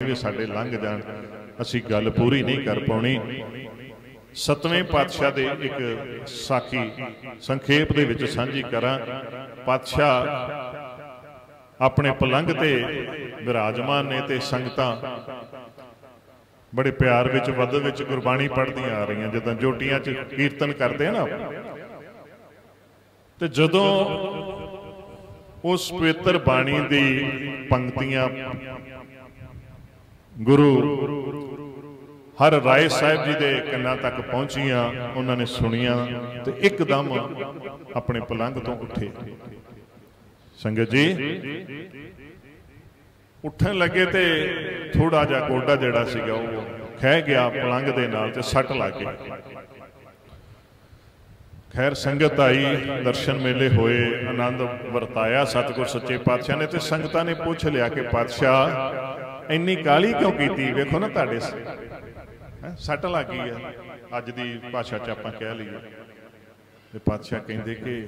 ਵੀ ਸਾਡੇ ਲੰਘ ਜਾਣ, ਅਸੀਂ ਗੱਲ ਪੂਰੀ ਨਹੀਂ ਕਰ ਪਾਉਣੀ। ਸਤਵੇਂ ਪਾਤਸ਼ਾਹ ਦੇ ਇੱਕ ਸਾਖੀ ਸੰਖੇਪ ਦੇ ਵਿੱਚ ਸਾਂਝੀ ਕਰਾਂ। ਪਾਤਸ਼ਾਹ ਆਪਣੇ ਪਲੰਘ ਤੇ ਵਿਰਾਜਮਾਨ ਨੇ ਤੇ ਸੰਗਤਾਂ ਬੜੇ ਪਿਆਰ ਵਿੱਚ, ਵੱਧ ਵਿੱਚ ਗੁਰਬਾਣੀ ਪੜ੍ਹਦੀਆਂ ਆ ਰਹੀਆਂ। ਜਦੋਂ ਜੋਟੀਆਂ 'ਚ ਕੀਰਤਨ ਕਰਦੇ ਆ ਨਾ। ਤੇ ਜਦੋਂ ਉਸ ਪਵਿੱਤਰ ਬਾਣੀ ਦੀ ਪੰਕਤੀਆਂ ਗੁਰੂ, ਹਰ ਰਾਏ ਸਾਹਿਬ ਜੀ ਦੇ ਕੰਨਾਂ ਤੱਕ ਪਹੁੰਚੀਆਂ, ਉਹਨਾਂ ਨੇ ਸੁਣੀਆਂ ਤੇ ਇੱਕਦਮ ਆਪਣੇ ਪਲੰਘ ਤੋਂ ਉੱਠੇ। ਸੰਗਤ ਜੀ, ਉੱਠਣ ਲੱਗੇ ਤੇ ਥੋੜਾ ਜਿਹਾ ਗੋਡਾ ਜਿਹੜਾ ਸੀਗਾ ਉਹ ਖਹਿ ਗਿਆ ਪਲੰਘ ਦੇ ਨਾਲ ਤੇ ਸੱਟ ਲੱਗ ਗਈ। ਖੈਰ, ਸੰਗਤ ਆਈ, ਦਰਸ਼ਨ ਮੇਲੇ ਹੋਏ, ਆਨੰਦ ਵਰਤਾਇਆ ਸਤਿਗੁਰ ਸੱਚੇ ਪਾਤਸ਼ਾਹ ਨੇ ਤੇ ਸੰਗਤਾਂ ਨੇ ਪੁੱਛ ਲਿਆ ਕਿ ਪਾਤਸ਼ਾਹ ਇੰਨੀ ਕਾਲੀ ਕਿਉਂ ਕੀਤੀ? ਵੇਖੋ ਨਾ ਤੁਹਾਡੇ ਸੱਟ ਲੱਗ ਗਈ ਆ। ਅੱਜ ਦੀ ਭਾਸ਼ਾ 'ਚ ਆਪਾਂ ਕਹਿ ਲਈਏ। ਤੇ ਪਾਤਸ਼ਾਹ ਕਹਿੰਦੇ ਕਿ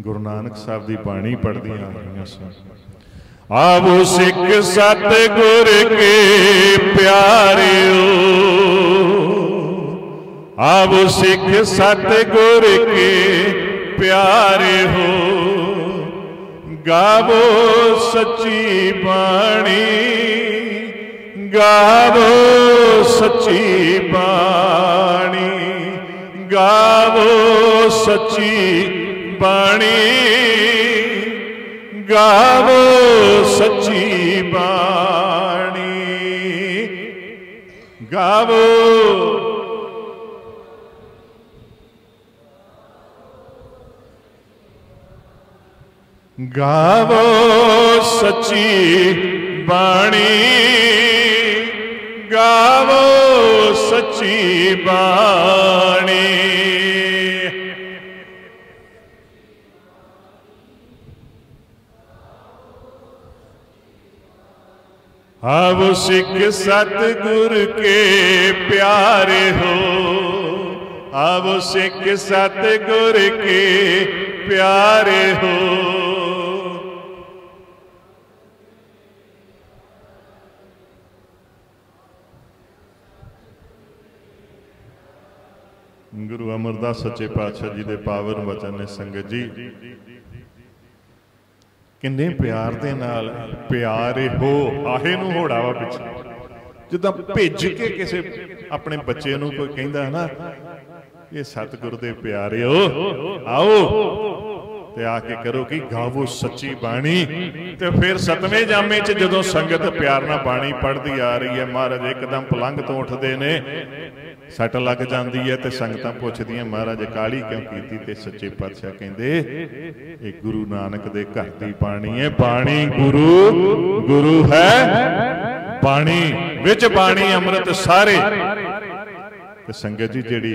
ਗੁਰੂ ਨਾਨਕ ਸਾਹਿਬ ਦੀ ਬਾਣੀ ਪੜ੍ਹਦੀਆਂ ਆ ਰਹੀਆਂ ਸਨ। ਆਵੋ ਸਿੱਖ ਸਤਿਗੁਰ ਕੇ ਪਿਆਰਿਓ। ਆਵੋ ਸਿੱਖ ਸਤਿਗੁਰ ਕੇ ਪਿਆਰੇ ਹੋ ਗਾਵੋ ਸੱਚੀ ਬਾਣੀ ਗਾਵੋ ਸੱਚੀ ਬਾਣੀ ਗਾਵੋ ਸੱਚੀ ਬਾਣੀ ਗਾਵੋ ਸੱਚੀ ਬਾਣੀ ਗਾਵੋ ਗਾਵੋ ਸੱਚੀ ਬਾਣੀ ਗਾਵੋ ਸੱਚੀ ਬਾਣੀ ਆਵੋ ਸਿੱਖ ਸਤਿਗੁਰ ਕੇ ਪਿਆਰੇ ਹੋ ਆਵੋ ਸਿੱਖ ਸਤਿਗੁਰ ਕੇ ਪਿਆਰੇ ਹੋ ਗੁਰੂ ਅਮਰਦਾਸ ਸੱਚੇ ਪਾਤਸ਼ਾਹ ਜੀ ਦੇ ਪਾਵਨ ਵਚਨ ਨੇ ਸੰਗਤ ਜੀ। ਕਿੰਨੇ ਪਿਆਰ ਦੇ ਨਾਲ ਪਿਆਰੇ ਹੋ, ਆਹੇ ਨੂੰ ਹੋੜਾ ਪਿੱਛੇ। ਜਿੱਦਾਂ ਭੇਜ ਕੇ ਕਿਸੇ ਆਪਣੇ ਬੱਚੇ ਨੂੰ ਕੋਈ ਕਹਿੰਦਾ ਨਾ ਇਹ ਸਤਿਗੁਰ ਦੇ ਪਿਆਰਿਓ ਆਓ। ਤੇ ਆ ਕੇ ਕਰੋ ਕਿ ਗਾਵੋ ਸੱਚੀ ਬਾਣੀ। ਤੇ ਫਿਰ ਸਤਵੇਂ ਜਾਮੇ 'ਚ ਜਦੋਂ ਸੰਗਤ ਪਿਆਰ ਨਾਲ ਬਾਣੀ ਪੜ੍ਹਦੀ ਆ ਰਹੀ ਹੈ, ਮਹਾਰਾਜ ਇੱਕਦਮ ਪਲੰਘ ਤੋਂ ਉੱਠਦੇ ਨੇ। ਸੱਟ ਲੱਗ ਜਾਂਦੀ ਹੈ ਤੇ ਸੰਗਤਾਂ ਪੁੱਛਦੀਆਂ, ਮਹਾਰਾਜ ਕਾਲੀ ਕਿਉਂ ਕੀਤੀ ਤੇ ਸੱਚੇ ਪਾਤਸ਼ਾਹ ਕਹਿੰਦੇ, ਇਹ ਗੁਰੂ ਨਾਨਕ ਦੇ ਘਰ ਦੀ ਬਾਣੀ ਹੈ। ਬਾਣੀ ਗੁਰੂ ਗੁਰੂ ਹੈ। ਬਾਣੀ ਵਿੱਚ ਬਾਣੀ, ਅੰਮ੍ਰਿਤ ਸਾਰੇ। ਤੇ ਸੰਗਤ ਜੀ, ਜਿਹੜੀ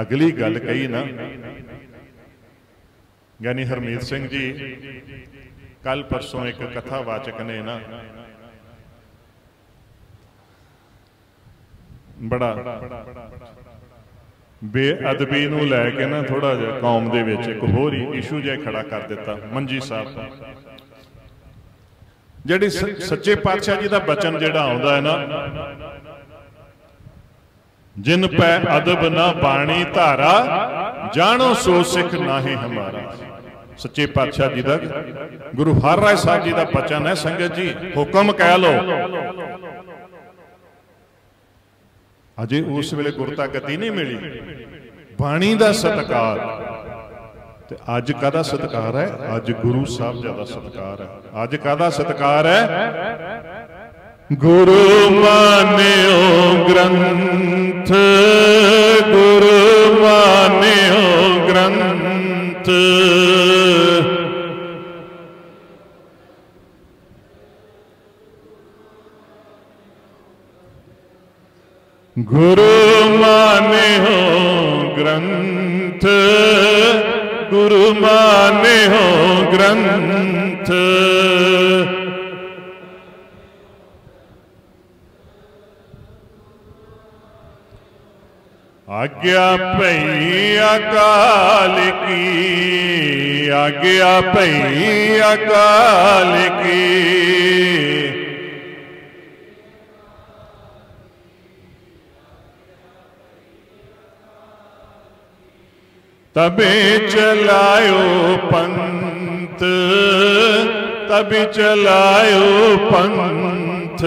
ਅਗਲੀ ਗੱਲ ਕਹੀ ਨਾ ਗਿਆਨੀ ਹਰਮੀਤ ਸਿੰਘ ਜੀ ਕੱਲ ਪਰਸੋਂ ਇੱਕ ਕਥਾਵਾਚਕ ਨੇ ਨਾ ਬੜਾ। ਬੇਅਦਬੀ ਨੂੰ ਲੈ ਕੇ ਨਾ ਥੋੜਾ ਜਿਹਾ ਕੌਮ ਦੇ ਵਿੱਚ ਇੱਕ ਹੋਰ ਹੀ ਇਸ਼ੂ ਜਿਹਾ ਖੜਾ ਕਰ ਦਿੱਤਾ, ਮੰਜੀ ਸਾਹਿਬ। ਦਾ ਜਿਹੜੀ ਸੱਚੇ ਪਾਤਸ਼ਾਹ ਜੀ ਦਾ ਬਚਨ ਜਿਹੜਾ ਆਉਂਦਾ ਹੈ ਨਾ, ਜਿਨ ਪੈ ਅਦਬ ਨਾ ਬਾਣੀ ਧਾਰਾ, ਜਾਣੋ ਸੋ ਸਿੱਖ ਨਾਹੀ ਹਮਾਰਾ। ਸੱਚੇ ਪਾਤਸ਼ਾਹ ਜੀ ਦਾ, ਗੁਰੂ ਹਰ ਹਰਿਰਾਏ ਸਾਹਿਬ ਜੀ ਦਾ ਬਚਨ ਹੈ, ਸੰਗਤ ਜੀ, ਹੁਕਮ ਕਹਿ ਲੋ ਅਜੇ ਉਸ ਵੇਲੇ ਗੁਰਤਾ ਗਤੀ ਨਹੀਂ ਮਿਲੀ। ਬਾਣੀ ਦਾ ਸਤਕਾਰ। ਤੇ ਅੱਜ ਕਾਦਾ ਸਤਕਾਰ ਹੈ? ਅੱਜ ਗੁਰੂ ਸਾਹਿਬ ਜੀ ਦਾ ਸਤਕਾਰ ਹੈ। ਅੱਜ ਕਾਦਾ ਸਤਕਾਰ ਹੈ? ਗੁਰੂ ਮਾਨਿਓ ਗ੍ਰੰਥ ਗੁਰੂ ਮਾਨਿਓ ਗ੍ਰੰਥ। ਗੁਰੂ ਮਾਨਿਓ ਗ੍ਰੰਥ ਗੁਰੂ ਮਾਨਿਓ ਗ੍ਰੰਥ। ਆਗਿਆ ਭਈ ਅਕਾਲ ਕੀ ਆਗਿਆ ਭਈ ਅਕਾਲ ਕੀ। ਤਬੇ ਚਲਾਇਓ ਪੰਥ ਤਬੇ ਚਲਾਇਓ ਪੰਥ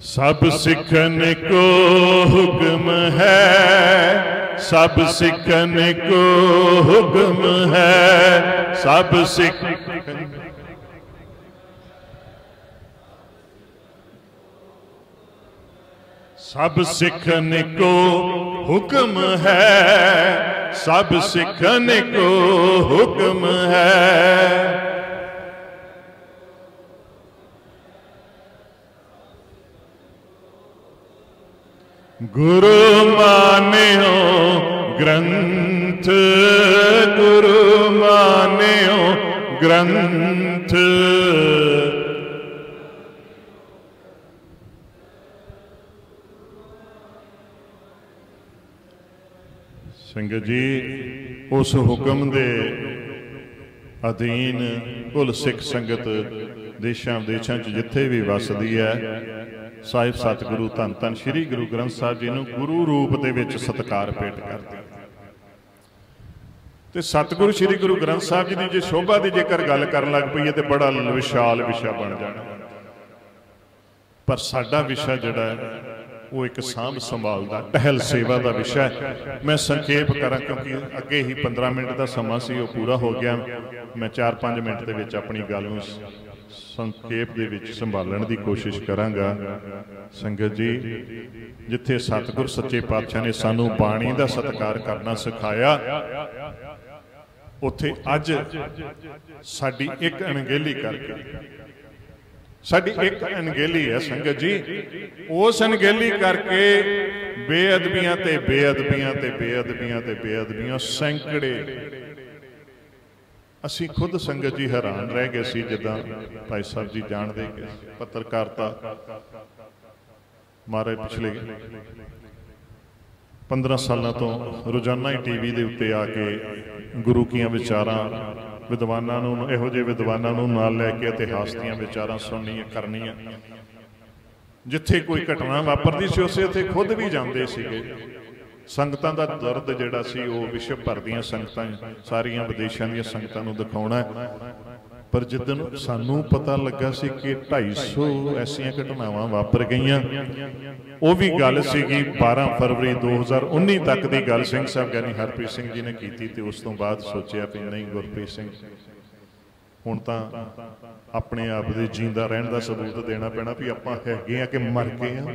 ਸਭ ਸਿੱਖਨ ਕੋ ਹੁਕਮ ਹੈ ਸਭ ਸਿੱਖਨ ਕੋ ਹੁਕਮ ਹੈ ਸਭ ਸਿੱਖ ਸਭ ਸਿੱਖਨ ਕੋ ਹੁਕਮ ਹੈ, ਸਭ ਸਿੱਖਨ ਕੋ ਹੁਕਮ ਹੈ। ਗੁਰੂ ਮਾਨਿਓ ਗ੍ਰੰਥ, ਗੁਰੂ ਮਾਨਿਓ ਗ੍ਰੰਥ। ਸੰਗਤ ਜੀ, ਉਸ ਹੁਕਮ ਦੇ ਅਧੀਨ ਕੁੱਲ ਸਿੱਖ ਸੰਗਤ ਦੇਸ਼ਾਂ ਵਿਦੇਸ਼ਾਂ 'ਚ ਜਿੱਥੇ ਵੀ ਵਸਦੀ ਹੈ, ਸਾਹਿਬ ਸਤਿਗੁਰੂ ਧੰਨ ਧੰਨ ਸ੍ਰੀ ਗੁਰੂ ਗ੍ਰੰਥ ਸਾਹਿਬ ਜੀ ਨੂੰ ਗੁਰੂ ਰੂਪ ਦੇ ਵਿੱਚ ਸਤਕਾਰ ਭੇਟ ਕਰਦੇ ਤੇ ਸਤਿਗੁਰੂ ਸ੍ਰੀ ਗੁਰੂ ਗ੍ਰੰਥ ਸਾਹਿਬ ਜੀ ਦੀ ਜੇ ਸ਼ੋਭਾ ਦੀ ਜੇਕਰ ਗੱਲ ਕਰਨ ਲੱਗ ਪਈਏ ਤੇ ਬੜਾ ਵਿਸ਼ਾਲ ਵਿਸ਼ਾ ਬਣ ਜਾਣਾ। ਪਰ ਸਾਡਾ ਵਿਸ਼ਾ ਜਿਹੜਾ ਹੈ ਉਹ ਇੱਕ ਸਾਂਭ ਸੰਭਾਲ ਦਾ ਟਹਿਲ ਸੇਵਾ ਦਾ ਵਿਸ਼ਾ ਮੈਂ ਸੰਖੇਪ ਕਰਾਂ ਕਿਉਂਕਿ ਅੱਗੇ ਹੀ 15 ਮਿੰਟ ਦਾ ਸਮਾਂ ਸੀ ਉਹ ਪੂਰਾ ਹੋ ਗਿਆ। ਮੈਂ 4-5 ਮਿੰਟ ਦੇ ਵਿੱਚ ਆਪਣੀ ਗੱਲ ਨੂੰ ਸੰਖੇਪ ਦੇ ਵਿੱਚ ਸੰਭਾਲਣ ਦੀ ਕੋਸ਼ਿਸ਼ ਕਰਾਂਗਾ। ਸੰਗਤ ਜੀ ਜਿੱਥੇ ਸਤਿਗੁਰ ਸੱਚੇ ਪਾਤਸ਼ਾਹ ਨੇ ਸਾਨੂੰ ਬਾਣੀ ਦਾ ਸਤਿਕਾਰ ਕਰਨਾ ਸਿਖਾਇਆ ਉੱਥੇ ਅੱਜ ਸਾਡੀ ਇੱਕ ਅਣਗਹਿਲੀ ਕਰਕੇ ਸਾਡੀ ਇੱਕ ਅਣਗਹਿਲੀ ਹੈ ਸੰਗਤ ਜੀ। ਉਸ ਅਣਗਹਿਲੀ ਕਰਕੇ ਬੇਅਦਬੀਆਂ ਤੇ ਬੇਅਦਬੀਆਂ ਤੇ ਬੇਅਦਬੀਆਂ ਤੇ ਬੇਅਦਬੀਆਂ ਸੈਂਕੜੇ ਅਸੀਂ ਖੁਦ ਸੰਗਤ ਜੀ ਹੈਰਾਨ ਰਹਿ ਗਏ ਸੀ ਜਿੱਦਾਂ ਭਾਈ ਸਾਹਿਬ ਜੀ ਜਾਣਦੇ ਪੱਤਰਕਾਰਤਾ ਮਾਰੇ ਪਿਛਲੇ 15 ਸਾਲਾਂ ਤੋਂ ਰੋਜ਼ਾਨਾ ਹੀ ਟੀਵੀ ਦੇ ਉੱਤੇ ਆ ਕੇ ਗੁਰੂ ਕੀਆਂ ਵਿਚਾਰਾਂ ਵਿਦਵਾਨਾਂ ਨੂੰ ਇਹੋ ਜਿਹੇ ਵਿਦਵਾਨਾਂ ਨੂੰ ਨਾਲ ਲੈ ਕੇ ਇਤਿਹਾਸ ਦੀਆਂ ਵਿਚਾਰਾਂ ਸੁਣਨੀਆਂ ਕਰਨੀਆਂ। ਜਿੱਥੇ ਕੋਈ ਘਟਨਾ ਵਾਪਰਦੀ ਸੀ, ਉਸੇ ਉੱਥੇ ਖੁਦ ਵੀ ਜਾਂਦੇ ਸੀਗੇ। ਸੰਗਤਾਂ ਦਾ ਦਰਦ ਜਿਹੜਾ ਸੀ, ਉਹ ਵਿਸ਼ਵ ਭਰ ਦੀਆਂ ਸੰਗਤਾਂ, ਸਾਰੀਆਂ ਵਿਦੇਸ਼ਾਂ ਦੀਆਂ ਸੰਗਤਾਂ ਨੂੰ ਦਿਖਾਉਣਾ ਪਰ ਜਿੱਦਨ ਸਾਨੂੰ ਪਤਾ ਲੱਗਾ ਸੀ ਕਿ 250 ਐਸੀਆਂ ਘਟਨਾਵਾਂ ਵਾਪਰ ਗਈਆਂ, ਉਹ ਵੀ ਗੱਲ ਸੀਗੀ 12 ਫਰਵਰੀ 2019 ਤੱਕ ਦੀ ਗੱਲ ਸਿੰਘ ਸਾਹਿਬ ਗਿਆਨੀ ਹਰਪ੍ਰੀਤ ਸਿੰਘ ਜੀ ਨੇ ਕੀਤੀ ਤੇ ਉਸ ਤੋਂ ਬਾਅਦ ਸੋਚਿਆ ਵੀ ਨਹੀਂ ਗੁਰਪ੍ਰੀਤ ਸਿੰਘ, ਹੁਣ ਤਾਂ ਆਪਣੇ ਆਪ ਦੇ ਜੀਂਦਾ ਰਹਿਣ ਦਾ ਸਬੂਤ ਦੇਣਾ ਪੈਣਾ ਵੀ ਆਪਾਂ ਹੈਗੇ ਆ ਕਿ ਮਰ ਗਏ ਆ।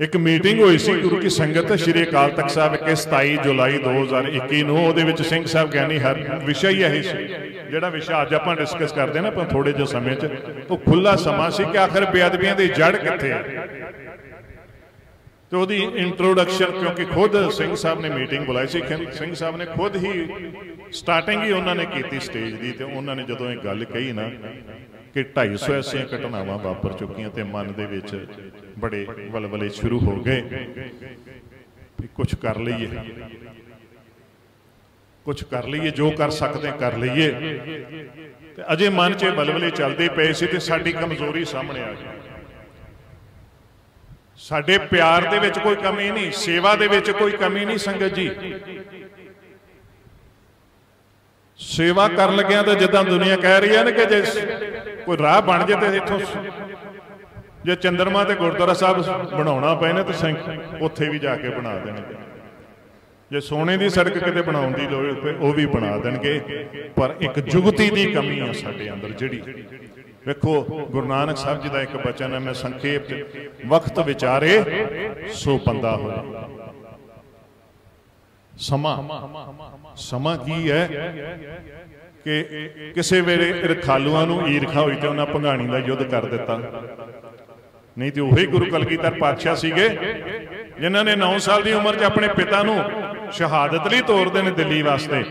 ਇੱਕ ਮੀਟਿੰਗ ਹੋਈ ਸੀ ਗੁਰੂ ਕੀ ਸੰਗਤ ਸ਼੍ਰੀ ਅਕਾਲ ਤਖਤ ਸਾਹਿਬ ਵਿਖੇ 27 ਜੁਲਾਈ 2021 ਨੂੰ। ਉਹਦੇ ਵਿੱਚ ਸਿੰਘ ਸਾਹਿਬ ਗਿਆਨੀ ਹਰ ਵਿਸ਼ਾ ਹੀ ਇਹ ਸੀ। ਜਿਹੜਾ ਵਿਸ਼ਾ ਅੱਜ ਆਪਾਂ ਡਿਸਕਸ ਕਰਦੇ ਨਾ ਆਪਾਂ ਥੋੜੇ ਜਿਹੇ ਸਮੇਂ 'ਚ, ਉਹ ਖੁੱਲਾ ਸਮਾਂ ਸੀ ਕਿ ਆਖਰ ਬੇਅਦਬੀਆਂ ਦੀ ਜੜ ਕਿੱਥੇ ਹੈ। ਤੇ ਉਹਦੀ ਇੰਟਰੋਡਕਸ਼ਨ ਕਿਉਂਕਿ ਖੁਦ ਸਿੰਘ ਸਾਹਿਬ ਨੇ ਮੀਟਿੰਗ ਬੁਲਾਈ ਸੀ ਸਿੰਘ ਸਾਹਿਬ ਨੇ ਖੁਦ ਹੀ ਸਟਾਰਟਿੰਗ ਹੀ ਉਹਨਾਂ ਨੇ ਕੀਤੀ ਸਟੇਜ ਦੀ ਤੇ ਉਹਨਾਂ ਨੇ ਜਦੋਂ ਇਹ ਗੱਲ ਕਹੀ ਨਾ ਕਿ 250 ਐਸੀਆਂ ਘਟਨਾਵਾਂ ਵਾਪਰ ਚੁੱਕੀਆਂ ਤੇ ਮਨ ਦੇ ਵਿੱਚ ਬੜੇ ਵਲਵਲੇ ਸ਼ੁਰੂ ਹੋ ਗਏ। ਵੀ ਕੁਝ ਕਰ ਲਈਏ। ਕੁਝ ਕਰ ਲਈਏ, ਜੋ ਕਰ ਸਕਦੇ ਕਰ ਲਈਏ। ਤੇ ਅਜੇ ਮਨ 'ਚ ਬਲਬਲੇ ਚੱਲਦੇ ਪਏ ਸੀ ਤੇ ਸਾਡੀ ਕਮਜ਼ੋਰੀ ਸਾਹਮਣੇ ਆ ਗਈ। ਸਾਡੇ ਪਿਆਰ ਦੇ ਵਿੱਚ ਕੋਈ ਕਮੀ ਨਹੀਂ, ਸੇਵਾ ਦੇ ਵਿੱਚ ਕੋਈ ਕਮੀ ਨਹੀਂ, ਸੰਗਤ ਜੀ। ਸੇਵਾ ਕਰਨ ਲੱਗਿਆਂ ਤਾਂ ਜਿੱਦਾਂ ਦੁਨੀਆ ਕਹਿ ਰਹੀ ਹੈ ਨਾ ਕਿ ਜੇ ਕੋਈ ਰਾਹ ਬਣ ਜੇ ਤੇ ਇੱਥੋਂ ਜੇ ਚੰਦਰਮਾ ਤੇ ਗੁਰਦੁਆਰਾ ਸਾਹਿਬ ਬਣਾਉਣਾ ਪਏ ਨੇ ਤੇ ਉੱਥੇ ਵੀ ਜਾ ਕੇ ਬਣਾ ਦੇਣਗੇ। ਜੇ ਸੋਨੇ ਦੀ ਸੜਕ ਕਿਤੇ ਬਣਾਉਣ ਦੀ ਲੋੜ ਪਏ, ਉਹ ਵੀ ਬਣਾ ਦੇਣਗੇ। ਪਰ ਇੱਕ ਜੁਗਤੀ ਦੀ ਕਮੀ ਆ ਸਾਡੇ ਅੰਦਰ ਜਿਹੜੀ। ਵੇਖੋ, ਗੁਰੂ ਨਾਨਕ ਸਾਹਿਬ ਜੀ ਦਾ ਇੱਕ ਬਚਨ ਹੈ, ਮੈਂ ਸੰਖੇਪ ਵਕਤ ਵਿਚਾਰੇ ਸੋ ਬੰਦਾ ਹੋਏ ਸਮਾਂ। ਸਮਾਂ ਕੀ ਹੈ ਕਿ ਕਿਸੇ ਵੇਲੇ ਰਖਾਲੂਆਂ ਨੂੰ ਈਰਖਾ ਹੋਈ ਤੇ ਉਹਨਾਂ ਭੰਗਾਣੀ ਦਾ ਯੁੱਧ ਕਰ ਦਿੱਤਾ। ਨਹੀਂ ਤੇ ਉਹੀ ਗੁਰੂ ਕਲਗੀਧਰ ਪਾਤਸ਼ਾਹ ਸੀਗੇ, ਜਿਨ੍ਹਾਂ ਨੇ 9 ਸਾਲ ਦੀ ਉਮਰ 'ਚ ਆਪਣੇ ਪਿਤਾ ਨੂੰ ਸ਼ਹਾਦਤ ਲਈ ਤੋਰਦੇ ਨੇ ਦਿੱਲੀ ਵਾਸਤੇ।